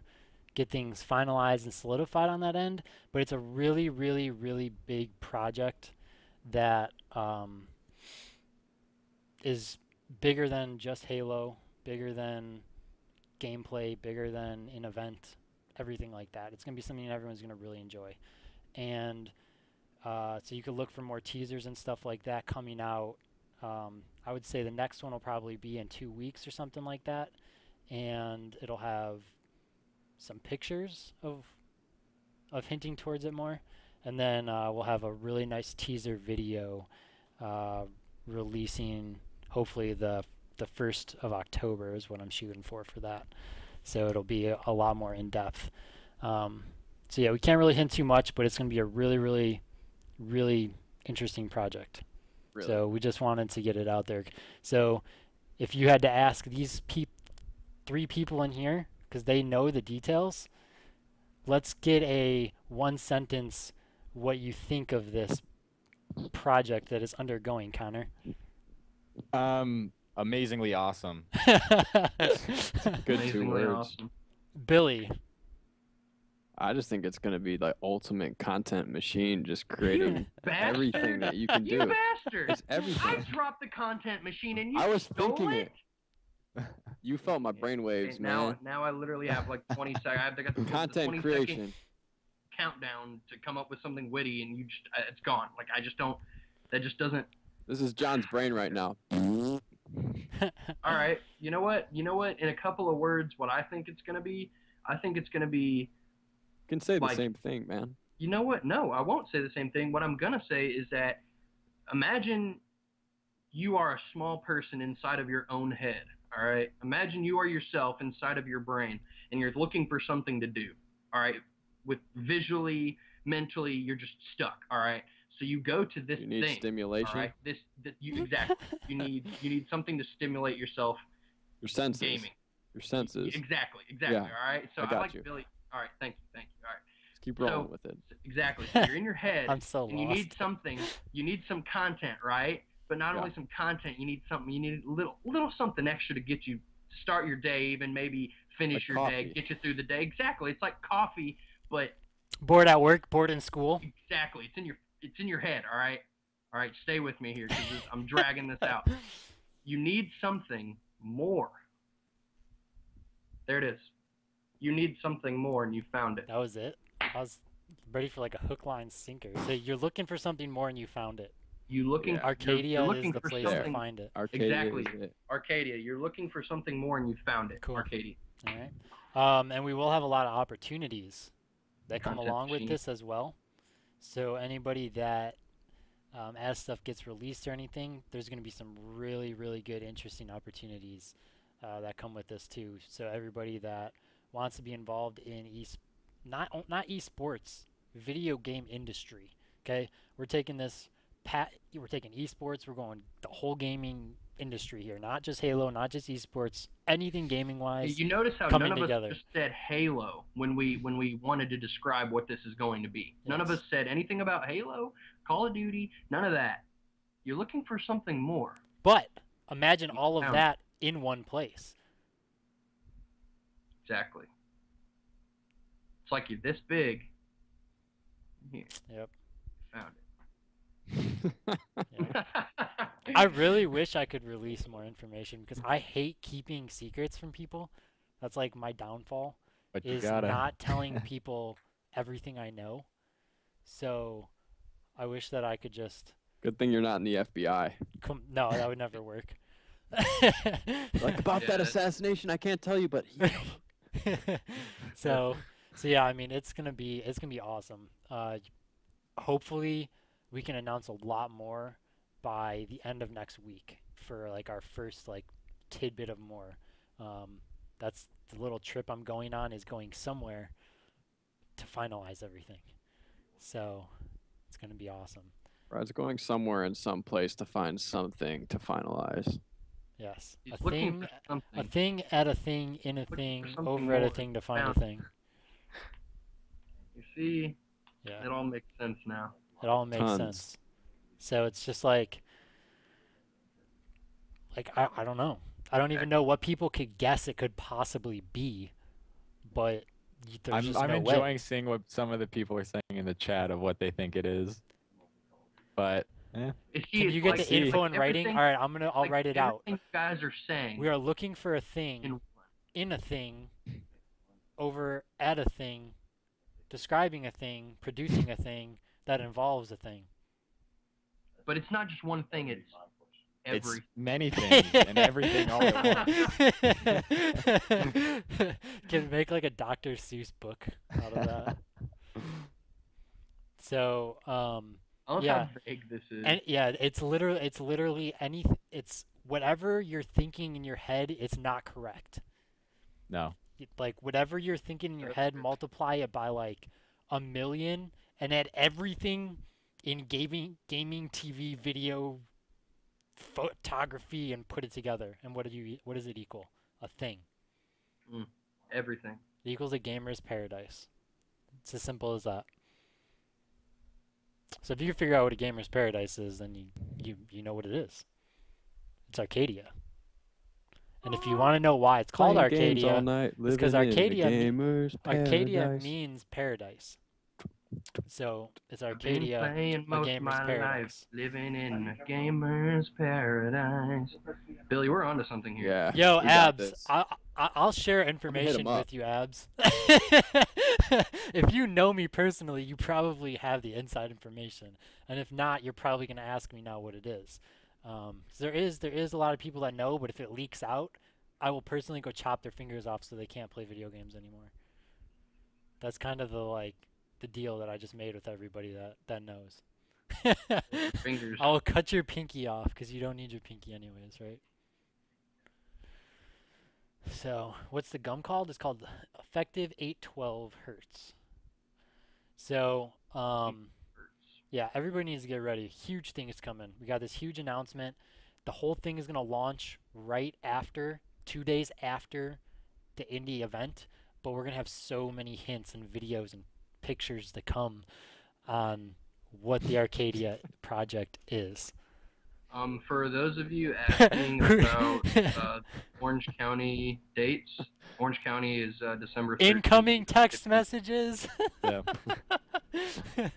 get things finalized and solidified on that end. But it's a really, really, really big project that um, is bigger than just Halo, bigger than gameplay, bigger than an event, everything like that. It's going to be something everyone's going to really enjoy. And uh, so you could look for more teasers and stuff like that coming out. Um, I would say the next one will probably be in two weeks or something like that. And it'll have some pictures of of hinting towards it more, and then uh, we'll have a really nice teaser video uh, releasing hopefully the the first of October is what I'm shooting for for that. So it'll be a, a lot more in depth. Um, so yeah, we can't really hint too much, but it's going to be a really, really, really interesting project. Really. So we just wanted to get it out there. So if you had to ask these peop- three people in here because they know the details, let's get a one sentence what you think of this project that is undergoing, Connor. Um, amazingly awesome. *laughs* Good two Amazingly words. awesome. Billy, I just think it's gonna be the ultimate content machine, just creating everything that you can You do. bastard! It's I dropped the content machine and you I was stole thinking it. it. You felt my brainwaves, now, man. now I literally have like 20 *laughs* seconds. I have to get the, Content 20 creation. countdown to come up with something witty, and you just uh, it's gone. Like I just don't. That just doesn't. This is John's brain right now. *laughs* All right. You know what? You know what? In a couple of words, what I think it's gonna be. I think it's gonna be. You can say the same thing, man. You know what? No, I won't say the same thing. What I'm gonna say is that imagine you are a small person inside of your own head. All right. Imagine you are yourself inside of your brain, and you're looking for something to do. All right. With visually, mentally, you're just stuck. All right. So you go to this You need thing. stimulation. All right. This, this you exactly. you need you need something to stimulate yourself Your senses. gaming. Your senses. Exactly. Exactly. Yeah, All right. So I I, like you. Billy. All right. Thank you. Thank you. All right. Just keep So- rolling with it. Exactly. So *laughs* you're in your head. I'm so and you need something. You need some content, right? But not Yeah. only some content, you need something. You need a little, little something extra to get you start your day, even maybe finish Like your day, get you through the day. Exactly. It's like coffee, but bored at work, bored in school. exactly. It's in your, it's in your head. All right. All right. Stay with me here, because I'm dragging this out. *laughs* You need something more. There it is. You need something more, and you found it. That was it. I was ready for like a hook, line, sinker. So you're looking for something more and you found it. You looking? Yeah. you're- Arcadia you're looking is the for place to something- find it. Arcadia Exactly. is it. Arcadia, you're looking for something more and you found it. Cool. Arcadia. All right. Um, and we will have a lot of opportunities that come Content along with machine. this as well. So anybody that um, as stuff gets released or anything, there's going to be some really, really good, interesting opportunities uh, that come with this too. So everybody that wants to be involved in e not not esports, video game industry. Okay, we're taking this pat. We're taking esports. We're going the whole gaming industry here, not just Halo, not just esports, anything gaming wise. You notice how none of together. us just said Halo when we when we wanted to describe what this is going to be. None of us said anything about Halo, Call of Duty, none of that. You're looking for something more. But imagine all of it. that in one place. Exactly. It's like you're this big. Yep. Found Yeah. it. I really *laughs* wish I could release more information because I hate keeping secrets from people. That's like my downfall But is gotta. not telling *laughs* people everything I know. So I wish that I could just Good thing you're not in the FBI. come. No, that would never work. *laughs* Like about Yeah, that assassination, I can't tell you, but he so so yeah, I mean it's gonna be it's gonna be awesome. Uh, hopefully we can announce a lot more by the end of next week for like our first like tidbit of more. Um, that's the little trip I'm going on is going somewhere to finalize everything. So it's gonna be awesome. Brad's going somewhere in some place to find something to finalize. Yes, He's a thing, a thing at a thing in a Looking thing over at a thing to find a thing. You see, Yeah. it all makes sense now. It all makes Tons. sense. So it's just like, like I, I don't know. I don't even know what people could guess it could possibly be, but there's I'm, just I'm no enjoying way. seeing what some of the people are saying in the chat of what they think it is. But eh, You Can you get like, the see. info like in writing? All right, I'm gonna. I'll like write it out. you guys are saying. We are looking for a thing in in a thing, over at a thing, describing a thing, producing a thing that involves a thing. But it's not just one thing. It's it's every. many *laughs* things and everything all at once. *laughs* Can make like a Dr. Seuss book out of that. *laughs* So, um, I yeah. this is. and yeah, it's literally it's literally any it's whatever you're thinking in your head, it's not correct. no. Like whatever you're thinking in your head, multiply it by like a million, and add everything in gaming, gaming, TV, video, photography, and put it together. And what do you what does it equal? A thing. Mm, everything. It equals a gamer's paradise. It's as simple as that. So if you can figure out what a gamer's paradise is, then you you, you know what it is. It's Arcadia. And if you *gasps* want to know why it's called Playing games all Arcadia, night, it's 'cause living in the Arcadia me- gamer's Arcadia paradise. means paradise. So it's I've been Arcadia. playing most of gamer's my life, living in a gamer's paradise. Billy, we're onto something here. Yeah. Yo, we Abs. I, I, I'll share information with you, Abs. *laughs* if you know me personally, you probably have the inside information, and if not, you're probably gonna ask me now what it is. Um, 'cause there is there is a lot of people that know, but if it leaks out, I will personally go chop their fingers off so they can't play video games anymore. That's kind of the like the deal that I just made with everybody that that knows. *laughs* Fingers. I'll cut your pinky off because you don't need your pinky anyways, right? So, what's the gum called? It's called Effective 812 Hertz. So, um, yeah, everybody needs to get ready. Huge thing is coming. We got this huge announcement. The whole thing is going to launch right after, two days after the indie event, but we're going to have so many hints and videos and pictures to come on what the Arcadia project is. Um, for those of you *laughs* asking about uh, Orange County dates, Orange County is uh, December 13th. Incoming text messages. Yeah. *laughs*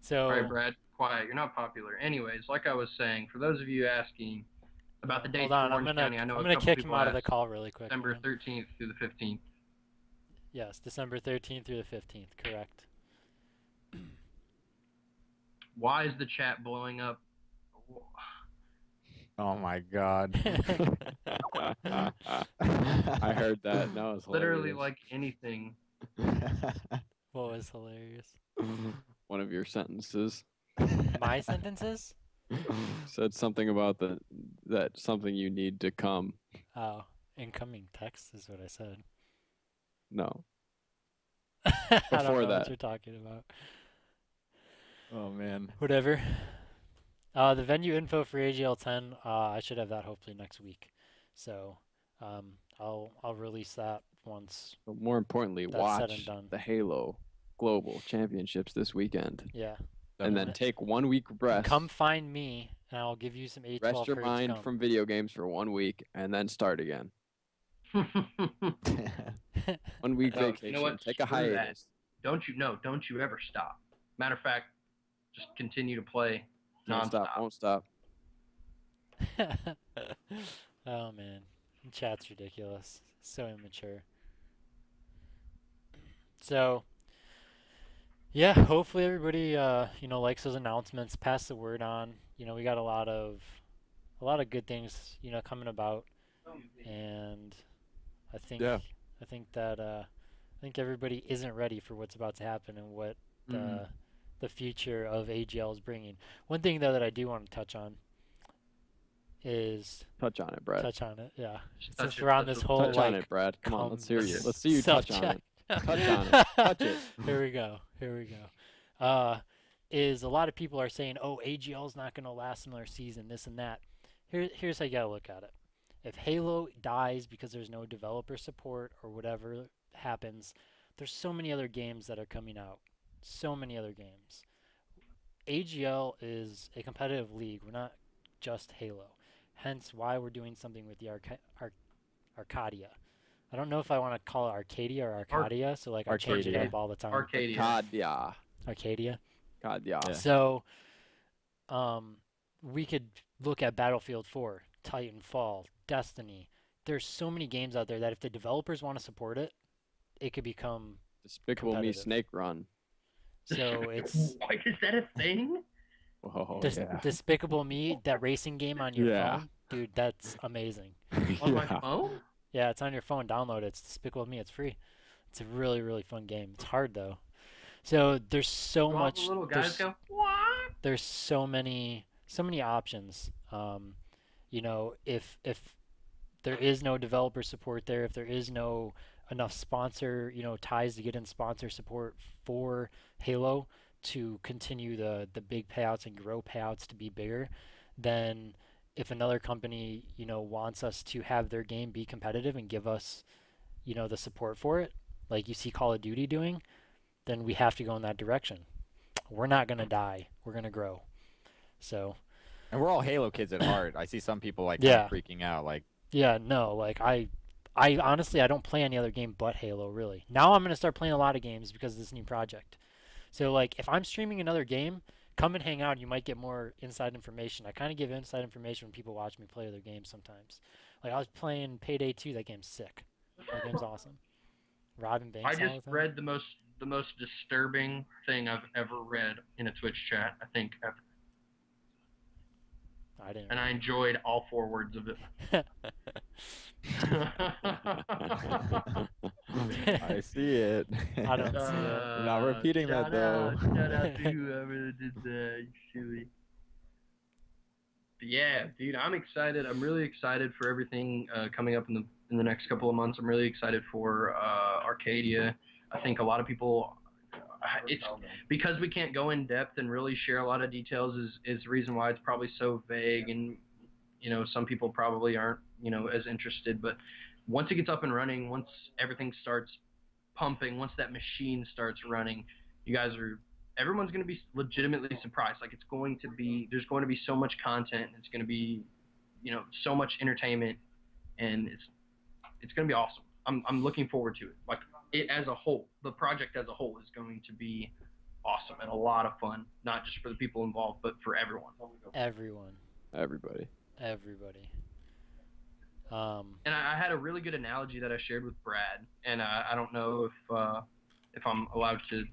so, All right, Brad, quiet. You're not popular. Anyways, like I was saying, for those of you asking about the dates hold on, for I'm Orange gonna County, I know I'm a gonna couple kick him people out of the call really quick. December man. 13th through the 15th. Yes, December 13th through the 15th. Correct. *clears throat* Why is the chat blowing up? Oh my god. *laughs* I heard that. That was Literally like anything. *laughs* what was hilarious? one of your sentences My sentences? *laughs* said something about the that something you need to come. Oh, incoming text is what I said. No. *laughs* I don't Before know what that. you're talking about. oh man. Whatever. Uh, the venue info for AGL 10, uh, I should have that hopefully next week. So, um, I'll I'll release that once. But more importantly, That's said and watch done. the Halo Global Championships this weekend, Yeah. and then Definitely. take one week rest. Come find me, and I'll give you some 812 rest your mind from video games for one week, and then start again. *laughs* One week No, you know vacation. what? Take a Screw that. hiatus. don't you no, don't you ever stop. Matter of fact, just continue to play Won't stop. nonstop. Won't stop. *laughs* oh man, chat's ridiculous. So immature. So, yeah, hopefully everybody, uh, you know, likes those announcements. Pass the word on. You know, we got a lot of, a lot of good things, you know, coming about, and I think, Yeah. I think that, uh, I think everybody isn't ready for what's about to happen and what the Mhm. the future of AGL is bringing. One thing though that I do want to touch on is Touch on it, Brad. touch on it. Yeah, Just since touch we're it, on this it. whole touch on like it, Brad. Come on, let's hear you. Let's see you touch on it. Touch on it. *laughs* Touch it. Here we go. Here we go. Uh, is a lot of people are saying, "Oh, AGL is not going to last another season." This and that. Here, here's how you gotta look at it. If Halo dies because there's no developer support or whatever happens, there's so many other games that are coming out. So many other games. AGL is a competitive league. We're not just Halo. Hence why we're doing something with the Arca- Ar- Arcadia. I don't know if I want to call it Arcadia or Arcadia, so like I change it Arcadia. up all the time. Arcadia. Kadia. Arcadia. Kadia. Yeah. So, um, we could look at Battlefield 4, Titanfall, Destiny. There's so many games out there that if the developers want to support it, it could become Despicable Me. Snake Run. so *laughs* it's Why is that a thing? Whoa. Des- yeah. Despicable Me, that racing game on your Yeah. phone, dude. That's amazing. *laughs* On my phone? Yeah, it's on your phone. Download it. It's Despicable Me. It's free. It's a really really fun game. It's hard though. So there's so Do all much. the little there's- go, what? there's so many so many options um, you know if if there is no developer support there if there is no enough sponsor you know ties to get in sponsor support for halo to continue the the big payouts and grow payouts to be bigger then if another company you know wants us to have their game be competitive and give us you know the support for it like you see call of duty doing then we have to go in that direction we're not going to die. We're going to grow. So, And we're all Halo kids at heart. I see some people like Yeah. kinda freaking out. Like, yeah, no, like I I honestly I don't play any other game but Halo really. Now I'm going to start playing a lot of games because of this new project. So like if I'm streaming another game, come and hang out, you might get more inside information. I kind of give inside information when people watch me play other games sometimes. Like I was playing Payday 2, that game's sick. That game's awesome. Robbing banks I just the read the most the most disturbing thing I've ever read in a Twitch chat. I think, ever. I didn't. and I enjoyed all four words of it. *laughs* I see it. I don't see it. Not repeating that, shout though. Out, shout out to *laughs* whoever did that. You silly. But yeah, dude, I'm excited. I'm really excited for everything uh, coming up in the in the next couple of months. I'm really excited for uh, Arcadia. I think a lot of people. It's because we can't go in depth and really share a lot of details is is the reason why it's probably so vague and you know some people probably aren't you know as interested. But once it gets up and running, once everything starts pumping, once that machine starts running, you guys are everyone's going to be legitimately surprised. Like it's going to be there's going to be so much content. It's going to be you know so much entertainment, and it's it's going to be awesome. I'm I'm looking forward to it. Like it as a whole, the project as a whole is going to be awesome and a lot of fun, not just for the people involved, but for everyone. Everyone. Everybody. Everybody. Um And I, I had a really good analogy that I shared with Brad, and I, I don't know if uh, if I'm allowed to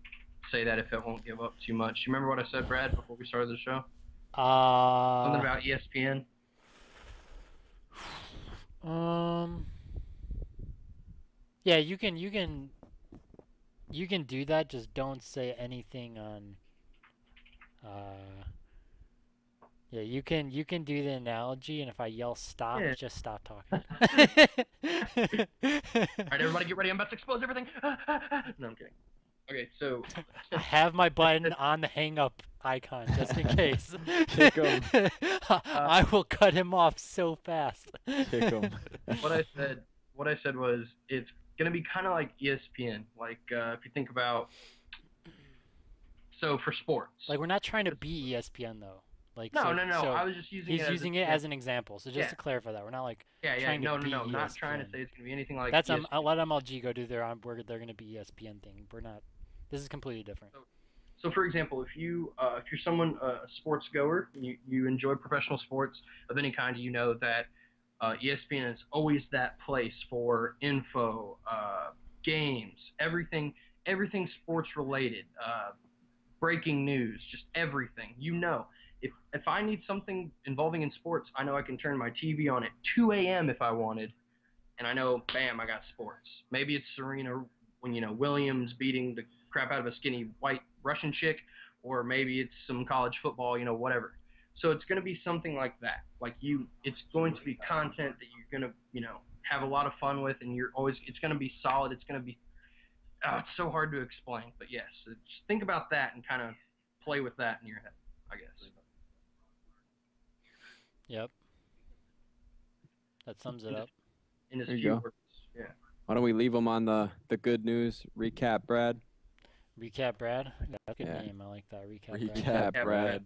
say that if it won't give up too much. You remember what I said, Brad, before we started the show? uh Something about ESPN. Um. Yeah, you can you can you can do that. Just don't say anything on. Uh. Yeah, you can you can do the analogy, and if I yell stop, Yeah. just stop talking. *laughs* *laughs* All right, everybody, get ready. I'm about to expose everything. *laughs* no, I'm kidding. Okay, so I have my button on the hang up icon just in case. Kick 'em. I will cut him off so fast. Kick 'em. what I said, what I said was, it's gonna be kind of like ESPN. Like uh, if you think about, so for sports, Like we're not trying to be ESPN though. Like No, so, no, no. so I was just using he's it as using it as an example. So just Yeah. to clarify that, we're not like yeah, yeah. trying to No, no, no. Not trying to say it's gonna be anything like. that's um, I'll let MLG go do their on where they're gonna be ESPN thing. We're not. This is completely different. So, for example, if you uh, if you're someone uh, a sports goer, you you enjoy professional sports of any kind, you know that uh, ESPN is always that place for info, uh, games, everything, everything sports related, uh, breaking news, just everything. You know, if if I need something involving in sports, I know I can turn my TV on at 2 a.m. if I wanted, and I know, bam, I got sports. Maybe it's Serena when you know Williams beating the crap out of a skinny white Russian chick, or maybe it's some college football, you know, whatever. So it's going to be something like that. Like you, it's going to be content that you're going to, you know, have a lot of fun with, and you're always, it's going to be solid. It's going to be, oh, it's so hard to explain, but yes, it's, think about that and kind of play with that in your head, I guess. Yep. That sums it up. In as There you go. words. Yeah. Why don't we leave them on the the good news recap, Brad? Recap Brad. Yeah, that's a good Yeah. name. I like that. Recap, Recap, Brad. Brad.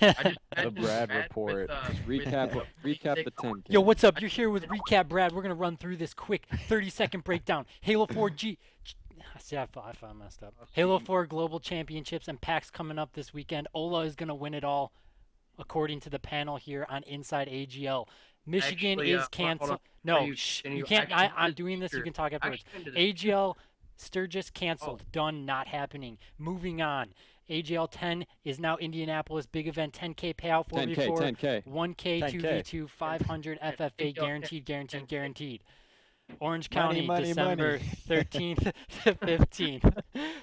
I just *laughs* The Brad Brad report. With, uh, Just with, recap uh, recap the 10. Yo, what's up? You're here with Recap Brad. We're gonna run through this quick 30 second breakdown. Halo 4 G. *sighs* See, I thought I thought I messed up. Oh, Halo 4 Global Championships and PAX coming up this weekend. Ola is gonna win it all, according to the panel here on Inside AGL. Michigan Actually, uh, is hold on, hold on. canceled. No, you shh, continue, you can't. I, I'm doing this. You can talk afterwards. Actually, into. AGL Sturgis canceled. Done. Not happening. Moving on. AGL 10 is now Indianapolis big event 10k payout 10k, 4v4 10k. 1k 2v2 500 FFA guaranteed guaranteed guaranteed. Orange County money, December money. 13th to *laughs* 15th.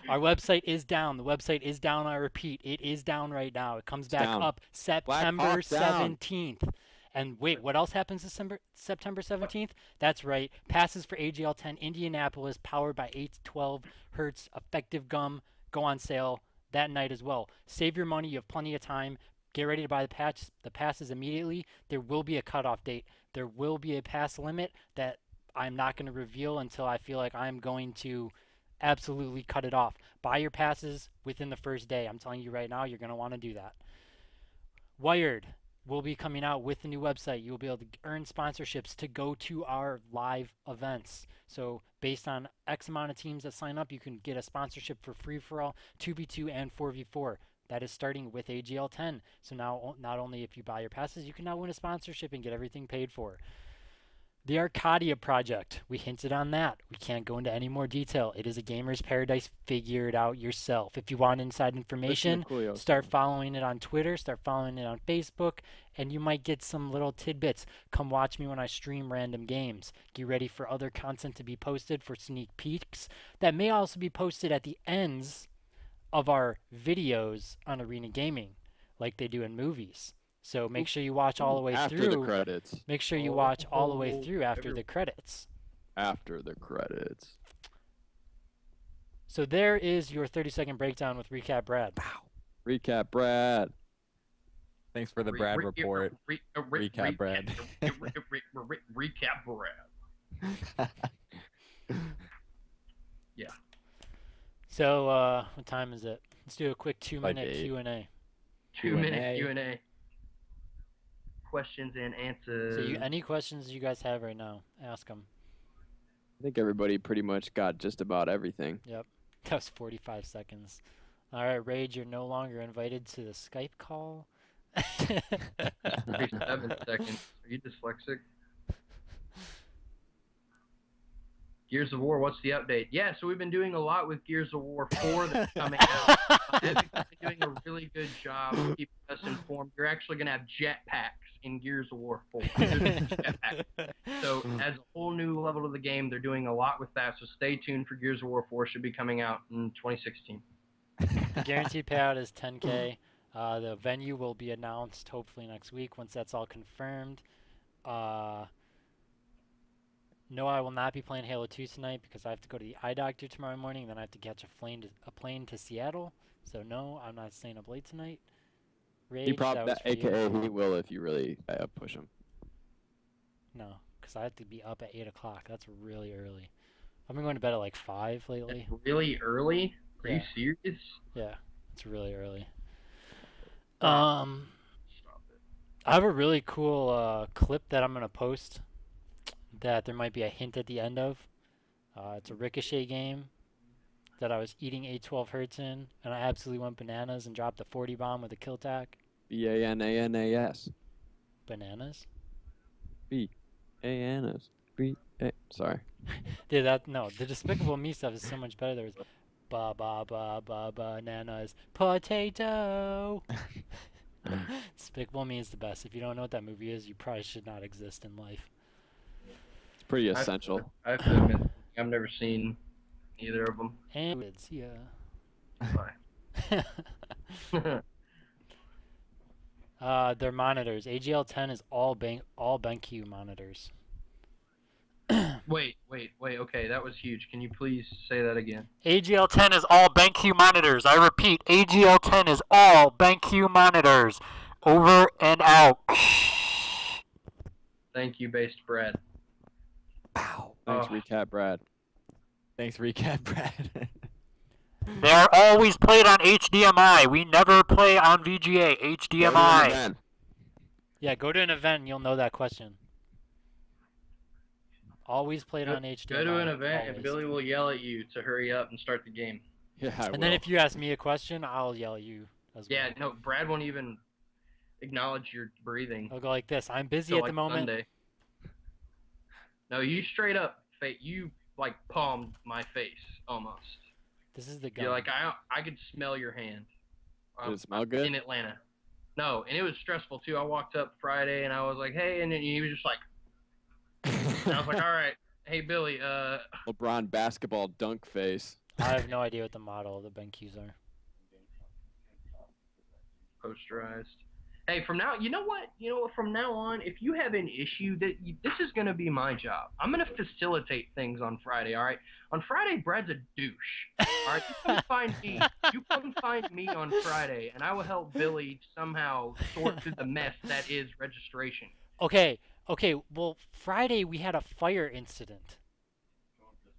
Our website is down. The website is down. I repeat, it is down right now. It comes back down. up September Hawk down. 17th. And wait, what else happens December September 17th? That's right. Passes for AGL 10 Indianapolis powered by 812 hertz effective gum go on sale that night as well. Save your money. You have plenty of time. Get ready to buy the patch the passes immediately. There will be a cutoff date. There will be a pass limit that I'm not going to reveal until I feel like I'm going to absolutely cut it off. Buy your passes within the first day. I'm telling you right now, you're going to want to do that. Wired will be coming out with the new website. You will be able to earn sponsorships to go to our live events. So, based on X amount of teams that sign up, you can get a sponsorship for free for all 2v2 and 4v4. That is starting with AGL 10. So now, not only if you buy your passes, you can now win a sponsorship and get everything paid for. The Arcadia project, we hinted on that. We can't go into any more detail. It is a gamer's paradise. Figure it out yourself. If you want inside information, start following it on Twitter, start following it on Facebook, and you might get some little tidbits. Come watch me when I stream random games. Get ready for other content to be posted for sneak peeks that may also be posted at the ends of our videos on Arena Gaming, like they do in movies. So make sure you watch all the way After through. After the credits. Make sure you watch all the way Oh, through after the credits. After the credits. So there is your 30 second breakdown with Recap Brad. Wow. Recap, Brad. Thanks for the Re- Brad re- report. re- re- Recap, Brad. re- re- re- re- recap, Brad. *laughs* Yeah. So uh, what time is it? Let's do a quick two minute. Q and A. Two Q&A. minute Q and A. Questions and answers. So you, any questions you guys have right now, ask them. I think everybody pretty much got just about everything. Yep. *laughs* That was 45 seconds. All right, Rage, you're no longer invited to the Skype call. *laughs* 37 seconds. Are you dyslexic? Gears of War, what's the update? Yeah, so we've been doing a lot with Gears of War 4 that's *laughs* coming out. Been doing a really good job of keeping us informed. You're actually going to have jetpacks in Gears of War 4. So, *laughs* as a whole new level of the game, they're doing a lot with that. So, stay tuned for Gears of War 4. Should be coming out in 2016. The guaranteed *laughs* payout is 10k. Uh, the venue will be announced hopefully next week once that's all confirmed. Uh, no, I will not be playing Halo 2 tonight because I have to go to the eye doctor tomorrow morning. Then I have to catch a plane to, a plane to Seattle. So no, I'm not staying up late tonight. Rage, He probably, that was that, for you. aka he will if you really uh, push him. No, because I have to be up at 8 o'clock. That's really early. I've been going to bed at like 5 lately. That's really early? Are Yeah. you serious? Yeah, it's really early. Um, I have a really cool uh, clip that I'm gonna post. That there might be a hint at the end of. Uh, it's a ricochet game that I was eating 812 hertz in, and I absolutely went bananas and dropped a 40 bomb with a kill tack. B A N A N A S. Bananas. A N S. B A. Sorry. *laughs* Dude, that no, the Despicable Me stuff is so much better. There was ba ba ba ba bananas potato. *laughs* *laughs* Despicable Me is the best. If you don't know what that movie is, you probably should not exist in life. It's pretty I- essential. I have to admit, I've never seen either of them. And yeah. Bye. *laughs* uh, their monitors. AGL 10 is all bank all BenQ monitors. *clears throat* wait, wait, wait. Okay, that was huge. Can you please say that again? AGL 10 is all BenQ monitors. I repeat, AGL 10 is all BenQ monitors. Over and out. Thank you, based Brad. Pow. Thanks, Oh. recap, Brad. Thanks, recap, *laughs* Brad. They are always played on HDMI. We never play on VGA. Go to an HDMI. event. Yeah, go to an event and you'll know that question. Always played Go- on HDMI. Go to an event and. Billy will yell at you to hurry up and start the game. Yeah, I And then if you ask me a question, I'll yell at you as well. Yeah, no, Brad won't even acknowledge your breathing. I'll go like this. I'm busy till, at the moment. Sunday. No, you straight up, you like palmed my face almost. This is the guy. You're like I, I could smell your hand. Did Um, it smell good? in Atlanta. No, and it was stressful too. I walked up Friday and I was like, "Hey," and then he was just like, I was like, *laughs* "All right, hey Billy, uh, LeBron basketball dunk face. I have no idea what the model of the BenQs are. posterized." Hey, from now, you know what? You know what? From now on, if you have an issue, that you, this is gonna be my job. I'm gonna facilitate things on Friday. All right. On Friday, Brad's a douche. All right. You come find me. You come find me on Friday, and I will help Billy somehow sort through the mess that is registration. Okay, okay. Well, Friday we had a fire incident.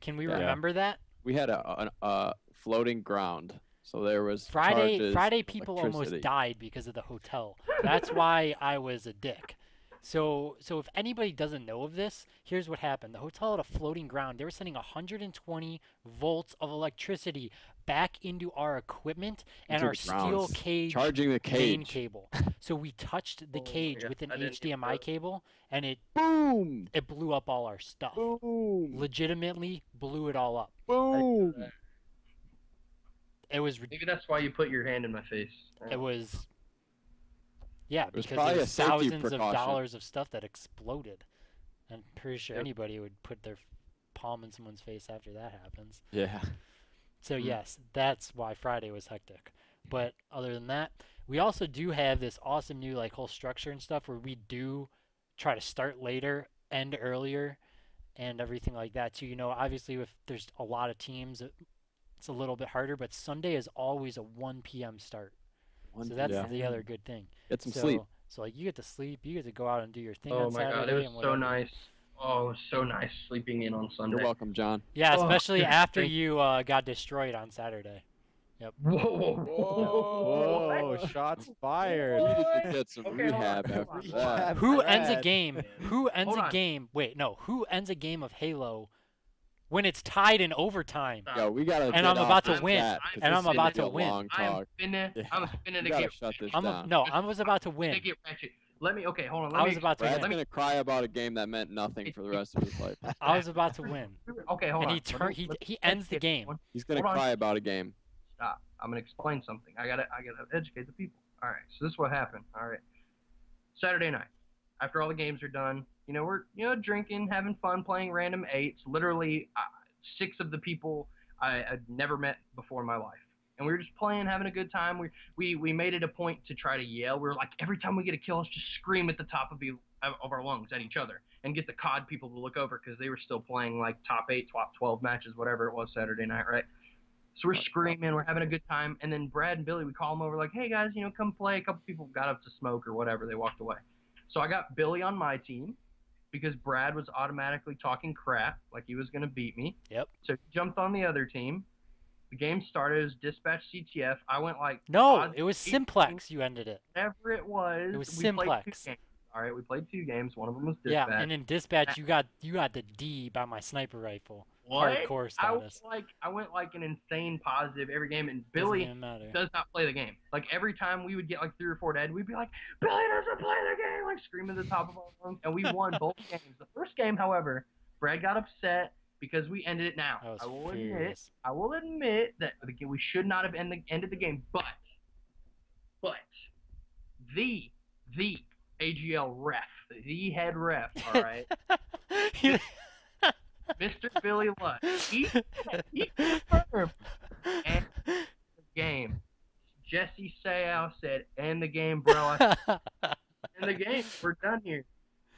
Can we Yeah. remember that? We had a, a, a floating ground, so there was Friday, charges, Friday people almost died because of the hotel. That's why I was a dick. So, so if anybody doesn't know of this, here's what happened. The hotel had a floating ground. They were sending 120 volts of electricity back into our equipment and Into our the steel grounds. cage Charging the main cage. cable. So we touched the *laughs* Oh, cage with an I didn't get HDMI cable, and it Boom! it blew up all our stuff. Boom! Legitimately blew it all up. Boom! Uh, It was rid- Maybe that's why you put your hand in my face. it was yeah was because probably there was safety thousands of dollars of stuff that exploded. I'm pretty sure Yep. anybody would put their palm in someone's face after that happens. yeah. So Mhm. yes, that's why Friday was hectic. But other than that, we also do have this awesome new like whole structure and stuff where we do try to start later, end earlier, and everything like that too. You know, obviously if there's a lot of teams, it- it's a little bit harder. But Sunday is always a 1 p.m. start, One so that's Yeah. the other good thing. Get some so, sleep. So like you get to sleep, you get to go out and do your thing Oh on my Saturday. god, it was so nice. Oh, so nice sleeping in on Sunday. You're welcome, John. Yeah, Oh, especially dude, after you uh, got destroyed on Saturday. *laughs* Whoa, whoa, Whoa, whoa. shots fired. Needed to get some Okay, hold on, rehab after that. Who ends a game? Who ends Hold a on. game? Wait, no. Who ends a game of Halo when it's tied in overtime? Yo, we gotta. And I'm about to win. chat, 'cause And I'm about gonna to be a win. Long I'm talk. finna, *laughs* Yeah. I'm finna *laughs* to get shut this I'm a, down. no, I was about to win. Finna get ratchet. Let me. Okay, hold on. Let I me was about to Brad's win. gonna cry about a game that meant nothing for the rest of his life. *laughs* I was about to win. Okay, hold and on. he turn me- he he ends the game. everyone. He's gonna Hold on. cry about a game. Stop. I'm gonna explain something. I gotta, I gotta educate the people. All right. So this is what happened. All right. Saturday night, after all the games are done, you know we're you know drinking, having fun, playing random eights. Literally, uh, six of the people I had never met before in my life, and we were just playing, having a good time. We we we made it a point to try to yell. We were like, every time we get a kill, let's just scream at the top of the of our lungs at each other and get the COD people to look over because they were still playing like top eight, top twelve matches, whatever it was Saturday night, right? So we're screaming, we're having a good time, and then Brad and Billy, we call them over like, "Hey guys, you know, come play." A couple people got up to smoke or whatever, they walked away. So I got Billy on my team because Brad was automatically talking crap, like he was gonna beat me. Yep. So he jumped on the other team, The game started as Dispatch CTF. I went like No, it was Simplex. You ended it. Whatever it was. It was Simplex. All right, we played two games. One of them was Dispatch. Yeah, and in dispatch you got you got the D by my sniper rifle. What? Hardcore I was like, I went like an insane positive every game, and Billy does not play the game. Like every time we would get like three or four dead, we'd be like, Billy doesn't play the game, like screaming at the top of our lungs, and we won both *laughs* games. The first game, however, Brad got upset because we ended it now. I I will admit. I will admit that we should not have end the, ended the game, but, but, the, the AGL ref, the head ref, all right, *laughs* *laughs* Mr. Billy Lutt, he, he confirmed and the game. Jesse Sayal said, "End the game, bro." Said, End the game. We're done here.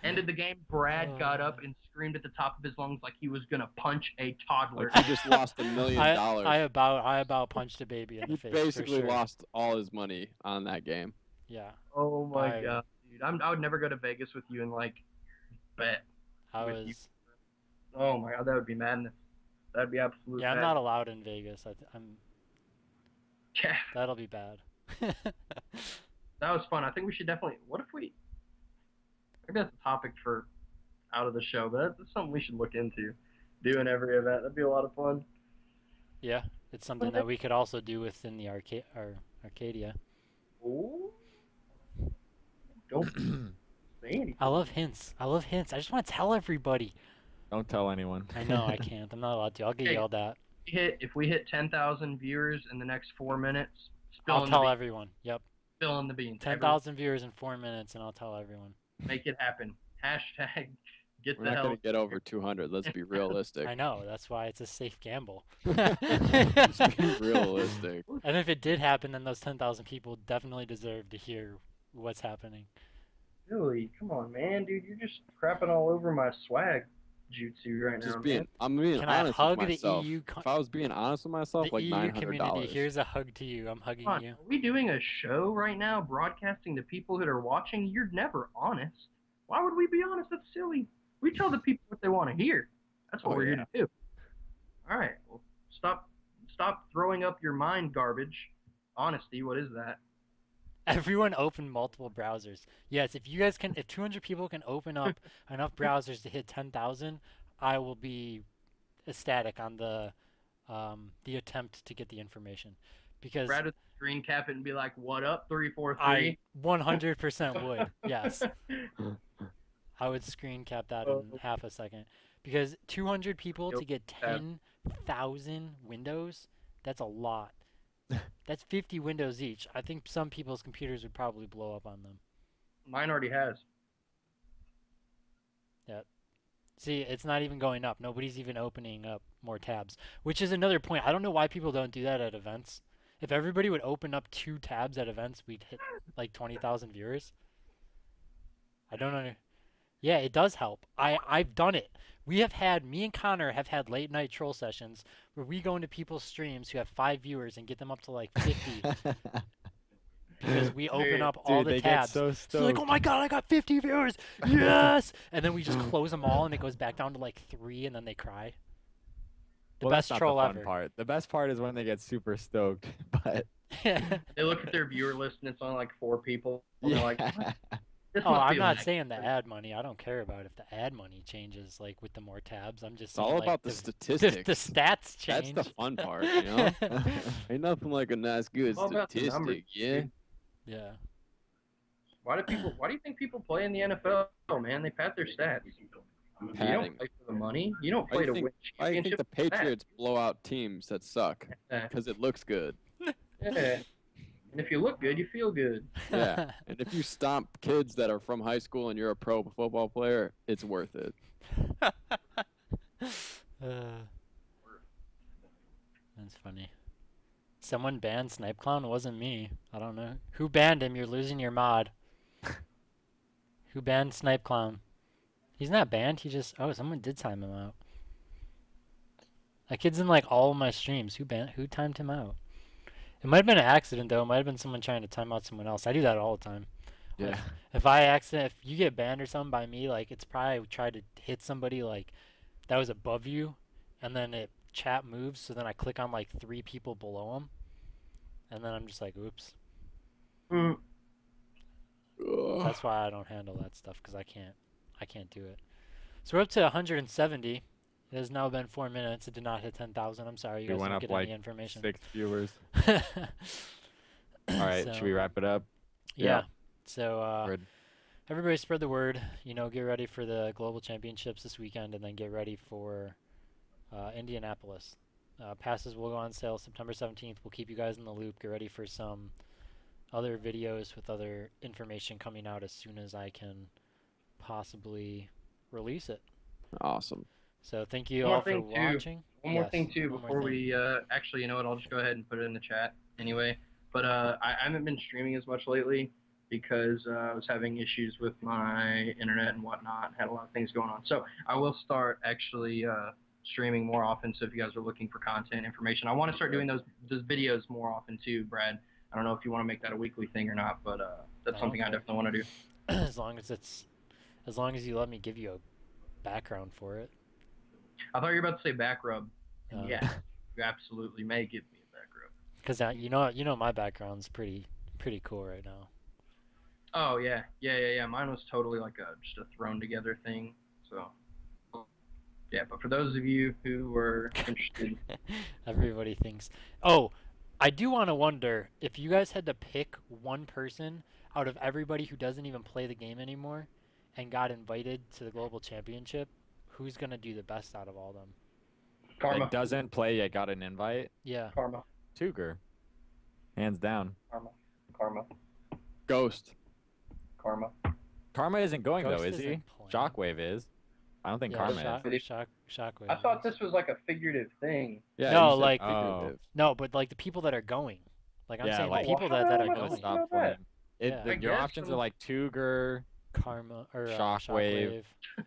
Ended the game. Brad oh, got up and screamed at the top of his lungs like he was gonna punch a toddler. Like he just lost a million *laughs* dollars. I about I about punched a baby in He the face. He basically sure. lost all his money on that game. Yeah, oh my I- god, dude! I'm, I would never go to Vegas with you and like bet. I With was. you. Oh my god, that would be madness. That'd be absolute. Yeah, I'm madness. not allowed in Vegas. I, I'm. *laughs* Yeah, That'll be bad. *laughs* that was fun. I think we should definitely. What if we? Maybe that's a topic for out of the show, but that's, that's something we should look into. Doing every event, that'd be a lot of fun. yeah, it's something that we could also do within the arcade or Arcadia. Ooh. Don't *clears throat* say anything. I love hints. I love hints. I just want to tell everybody. Don't tell anyone. I know I *laughs* can't. I'm not allowed to. I'll get Hey, yelled at. Hit if we hit 10,000 viewers in the next four minutes. Spill I'll in tell the beans. everyone. Yep. Spill in the beans. Ten Everyone, thousand viewers in four minutes, and I'll tell everyone. Make it happen. *laughs* Hashtag get We're the not hell. going to get over 200. Let's be *laughs* realistic. I know. That's why it's a safe gamble. Let's be realistic. And if it did happen, then those ten thousand people definitely deserve to hear what's happening. Billy, come on, man, dude, you're just crapping all over my swag jutsu right. Just man. being, I'm being Can I honest hug with the. EU? Co- If I was being honest with myself, the like EU nine hundred community. dollars. Here's a hug to you. I'm hugging Come on, you. are we doing a show right now, broadcasting to people that are watching? You're never honest. Why would we be honest? That's silly. We tell the people what they want to hear. That's what Oh, we're yeah. here to do. All right, well, stop, stop throwing up your mind garbage. Honesty, what is that? Everyone open multiple browsers. Yes, if you guys can, if 200 people can open up *laughs* enough browsers to hit 10,000, I will be ecstatic on the um, the attempt to get the information, because Brad would screen cap it and be like, "What up, three four three? I 100% would. Yes, *laughs* I would screen cap that in Oh. half a second, because 200 people to get 10,000 windows, that's a lot. That's 50 windows each. I think some people's computers would probably blow up on them. Mine already has. Yeah. See, it's not even going up. Nobody's even opening up more tabs, which is another point. I don't know why people don't do that at events. If everybody would open up two tabs at events, we'd hit like 20,000 viewers. I don't know. Yeah, it does help. I I've done it. We have had me and Connor have had late night troll sessions where we go into people's streams who have 5 viewers and get them up to like 50 *laughs* because we open Dude, up all Dude, the they tabs. get so So like, oh my god, I got 50 viewers! Yes! And then we just close them all, and it goes back down to like three, and then they cry. The well, best that's not troll the fun ever. part. The best part is when they get super stoked. *laughs* But *laughs* They look at their viewer list and it's only like four people. And they're like, yeah. This oh, I'm not like- saying the ad money. I don't care about if the ad money changes, like with the more tabs. I'm just saying, all like, about the the, statistics. the, the stats change. *laughs* That's the fun *laughs* part, you know. *laughs* Ain't nothing like a nice good All about the statistic, numbers, yeah. dude. yeah. Why do people? Why do you think people play in the NFL? Oh man, they pat their stats. You Patting. don't play for the money. You don't play do to you win Why do you think the with that. Patriots blow out teams that suck? Because it looks good. Yeah. And if you look good, you feel good. *laughs* Yeah. and if you stomp kids that are from high school and you're a pro football player, it's worth it. *laughs* Uh, that's funny. Someone banned Snipe Clown. It wasn't me. I don't know who banned him. You're losing your mod. *laughs* who banned Snipe Clown? He's not banned. He just oh, someone did time him out. That kid's in like all of my streams. Who banned? Who timed him out? It might have been an accident though. It might have been someone trying to time out someone else. I do that all the time. Yeah. If I accident, if you get banned or something by me, like it's probably tried to hit somebody like that was above you, and then it chat moves, so then I click on like three people below him, and then I'm just like, oops. Mm, That's why I don't handle that stuff because I can't, I can't do it. So we're up to 170. It has now been four minutes. It did not hit 10,000. I'm sorry, you We guys went don't up get like any information. Six viewers. All *laughs* All right, should we wrap it up? Yeah. Yeah. So uh, everybody spread the word. You know, get ready for the global championships this weekend, and then get ready for uh, Indianapolis. Uh, passes will go on sale September 17th. We'll keep you guys in the loop. Get ready for some other videos with other information coming out as soon as I can possibly release it. Awesome. So thank you One all for too. watching. One more Yes, thing too before thing. we uh, actually, you know what? I'll just go ahead and put it in the chat anyway. But uh, I, I haven't been streaming as much lately because uh, I was having issues with my internet and whatnot. Had a lot of things going on. So I will start actually uh, streaming more often. So if you guys are looking for content information, I want to start doing those those videos more often too, Brad. I don't know if you want to make that a weekly thing or not, but uh, that's I something I definitely want to do. *clears throat* as long as it's, as long as you let me give you a background for it. I thought you were about to say back rub. Um, yeah, you absolutely may give me a back rub. Because uh, you know, you know, my background's pretty, pretty cool right now. Oh yeah, yeah, yeah, yeah. Mine was totally like a just a thrown together thing. So yeah, but for those of you who were *laughs* interested, Everybody thinks. Oh, I do want to wonder if you guys had to pick one person out of everybody who doesn't even play the game anymore, and got invited to the global championship, who's gonna do the best out of all them? karma, That doesn't play yet. Got an invite. Yeah. karma, Tuger. Hands down. karma, karma, Ghost. karma. Karma isn't going Ghost though, is he? playing. Shockwave is. I don't think yeah, Karma shock, is. Shock, shockwave. I thought this was like a figurative thing. Yeah. No, like- Oh. No, but like the people that are going. Like I'm Yeah, saying, like- the people that, that are am I Karma going. supposed to stopped know that? playing. It, Yeah. the- your options are like Tuger. Karma or uh, Shockwave. Shockwave.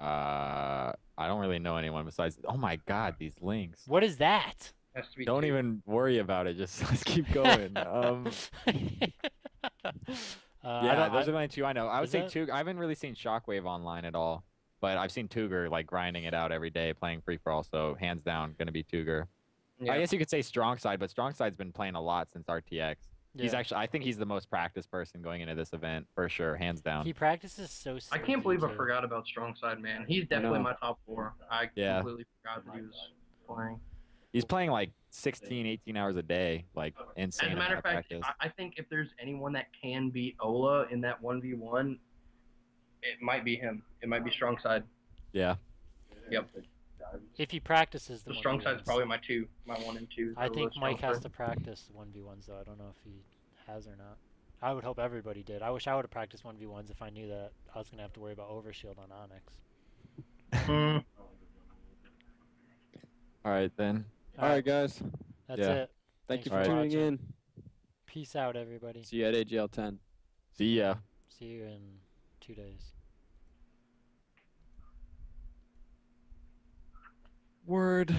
Uh, I don't really know anyone besides. Oh my God, these links. What is that? Has to be Don't two. even worry about it. Just *laughs* let's keep *laughs* going. um, *laughs* uh, yeah, don't- those I- are the only two I know. I would say that- Tuger. I haven't really seen Shockwave online at all, but I've seen Tuger like grinding it out every day, playing free for all. So hands down, gonna be Tuger. Yeah. I guess you could say Strong Side, but Strong Side's been playing a lot since RTX. He's actually, I think he's the most practiced person going into this event for sure, hands down. He practices so. I can't believe I forgot about Strong Side, man. He's definitely my top four. I Yeah. completely forgot that he was playing. He's playing like 16, 18 hours a day, like insane As a matter of fact, practice. I, I think if there's anyone that can beat Ola in that one v one, it might be him. It might be Strong Side. yeah, Yep. If he practices the The Strong 1v1s. Side's probably my two, my one and two. I think Mike has for- to practice the one v ones though. I don't know if he has or not. I would hope everybody did. I wish I would have practiced one v ones if I knew that I was gonna have to worry about overshield on Onyx. Hmm. all right then. All right, guys. that's yeah. it. Thank Thanks you for for tuning in. Peace out, everybody. See you at AGL 10. See ya. See you in two days. Word.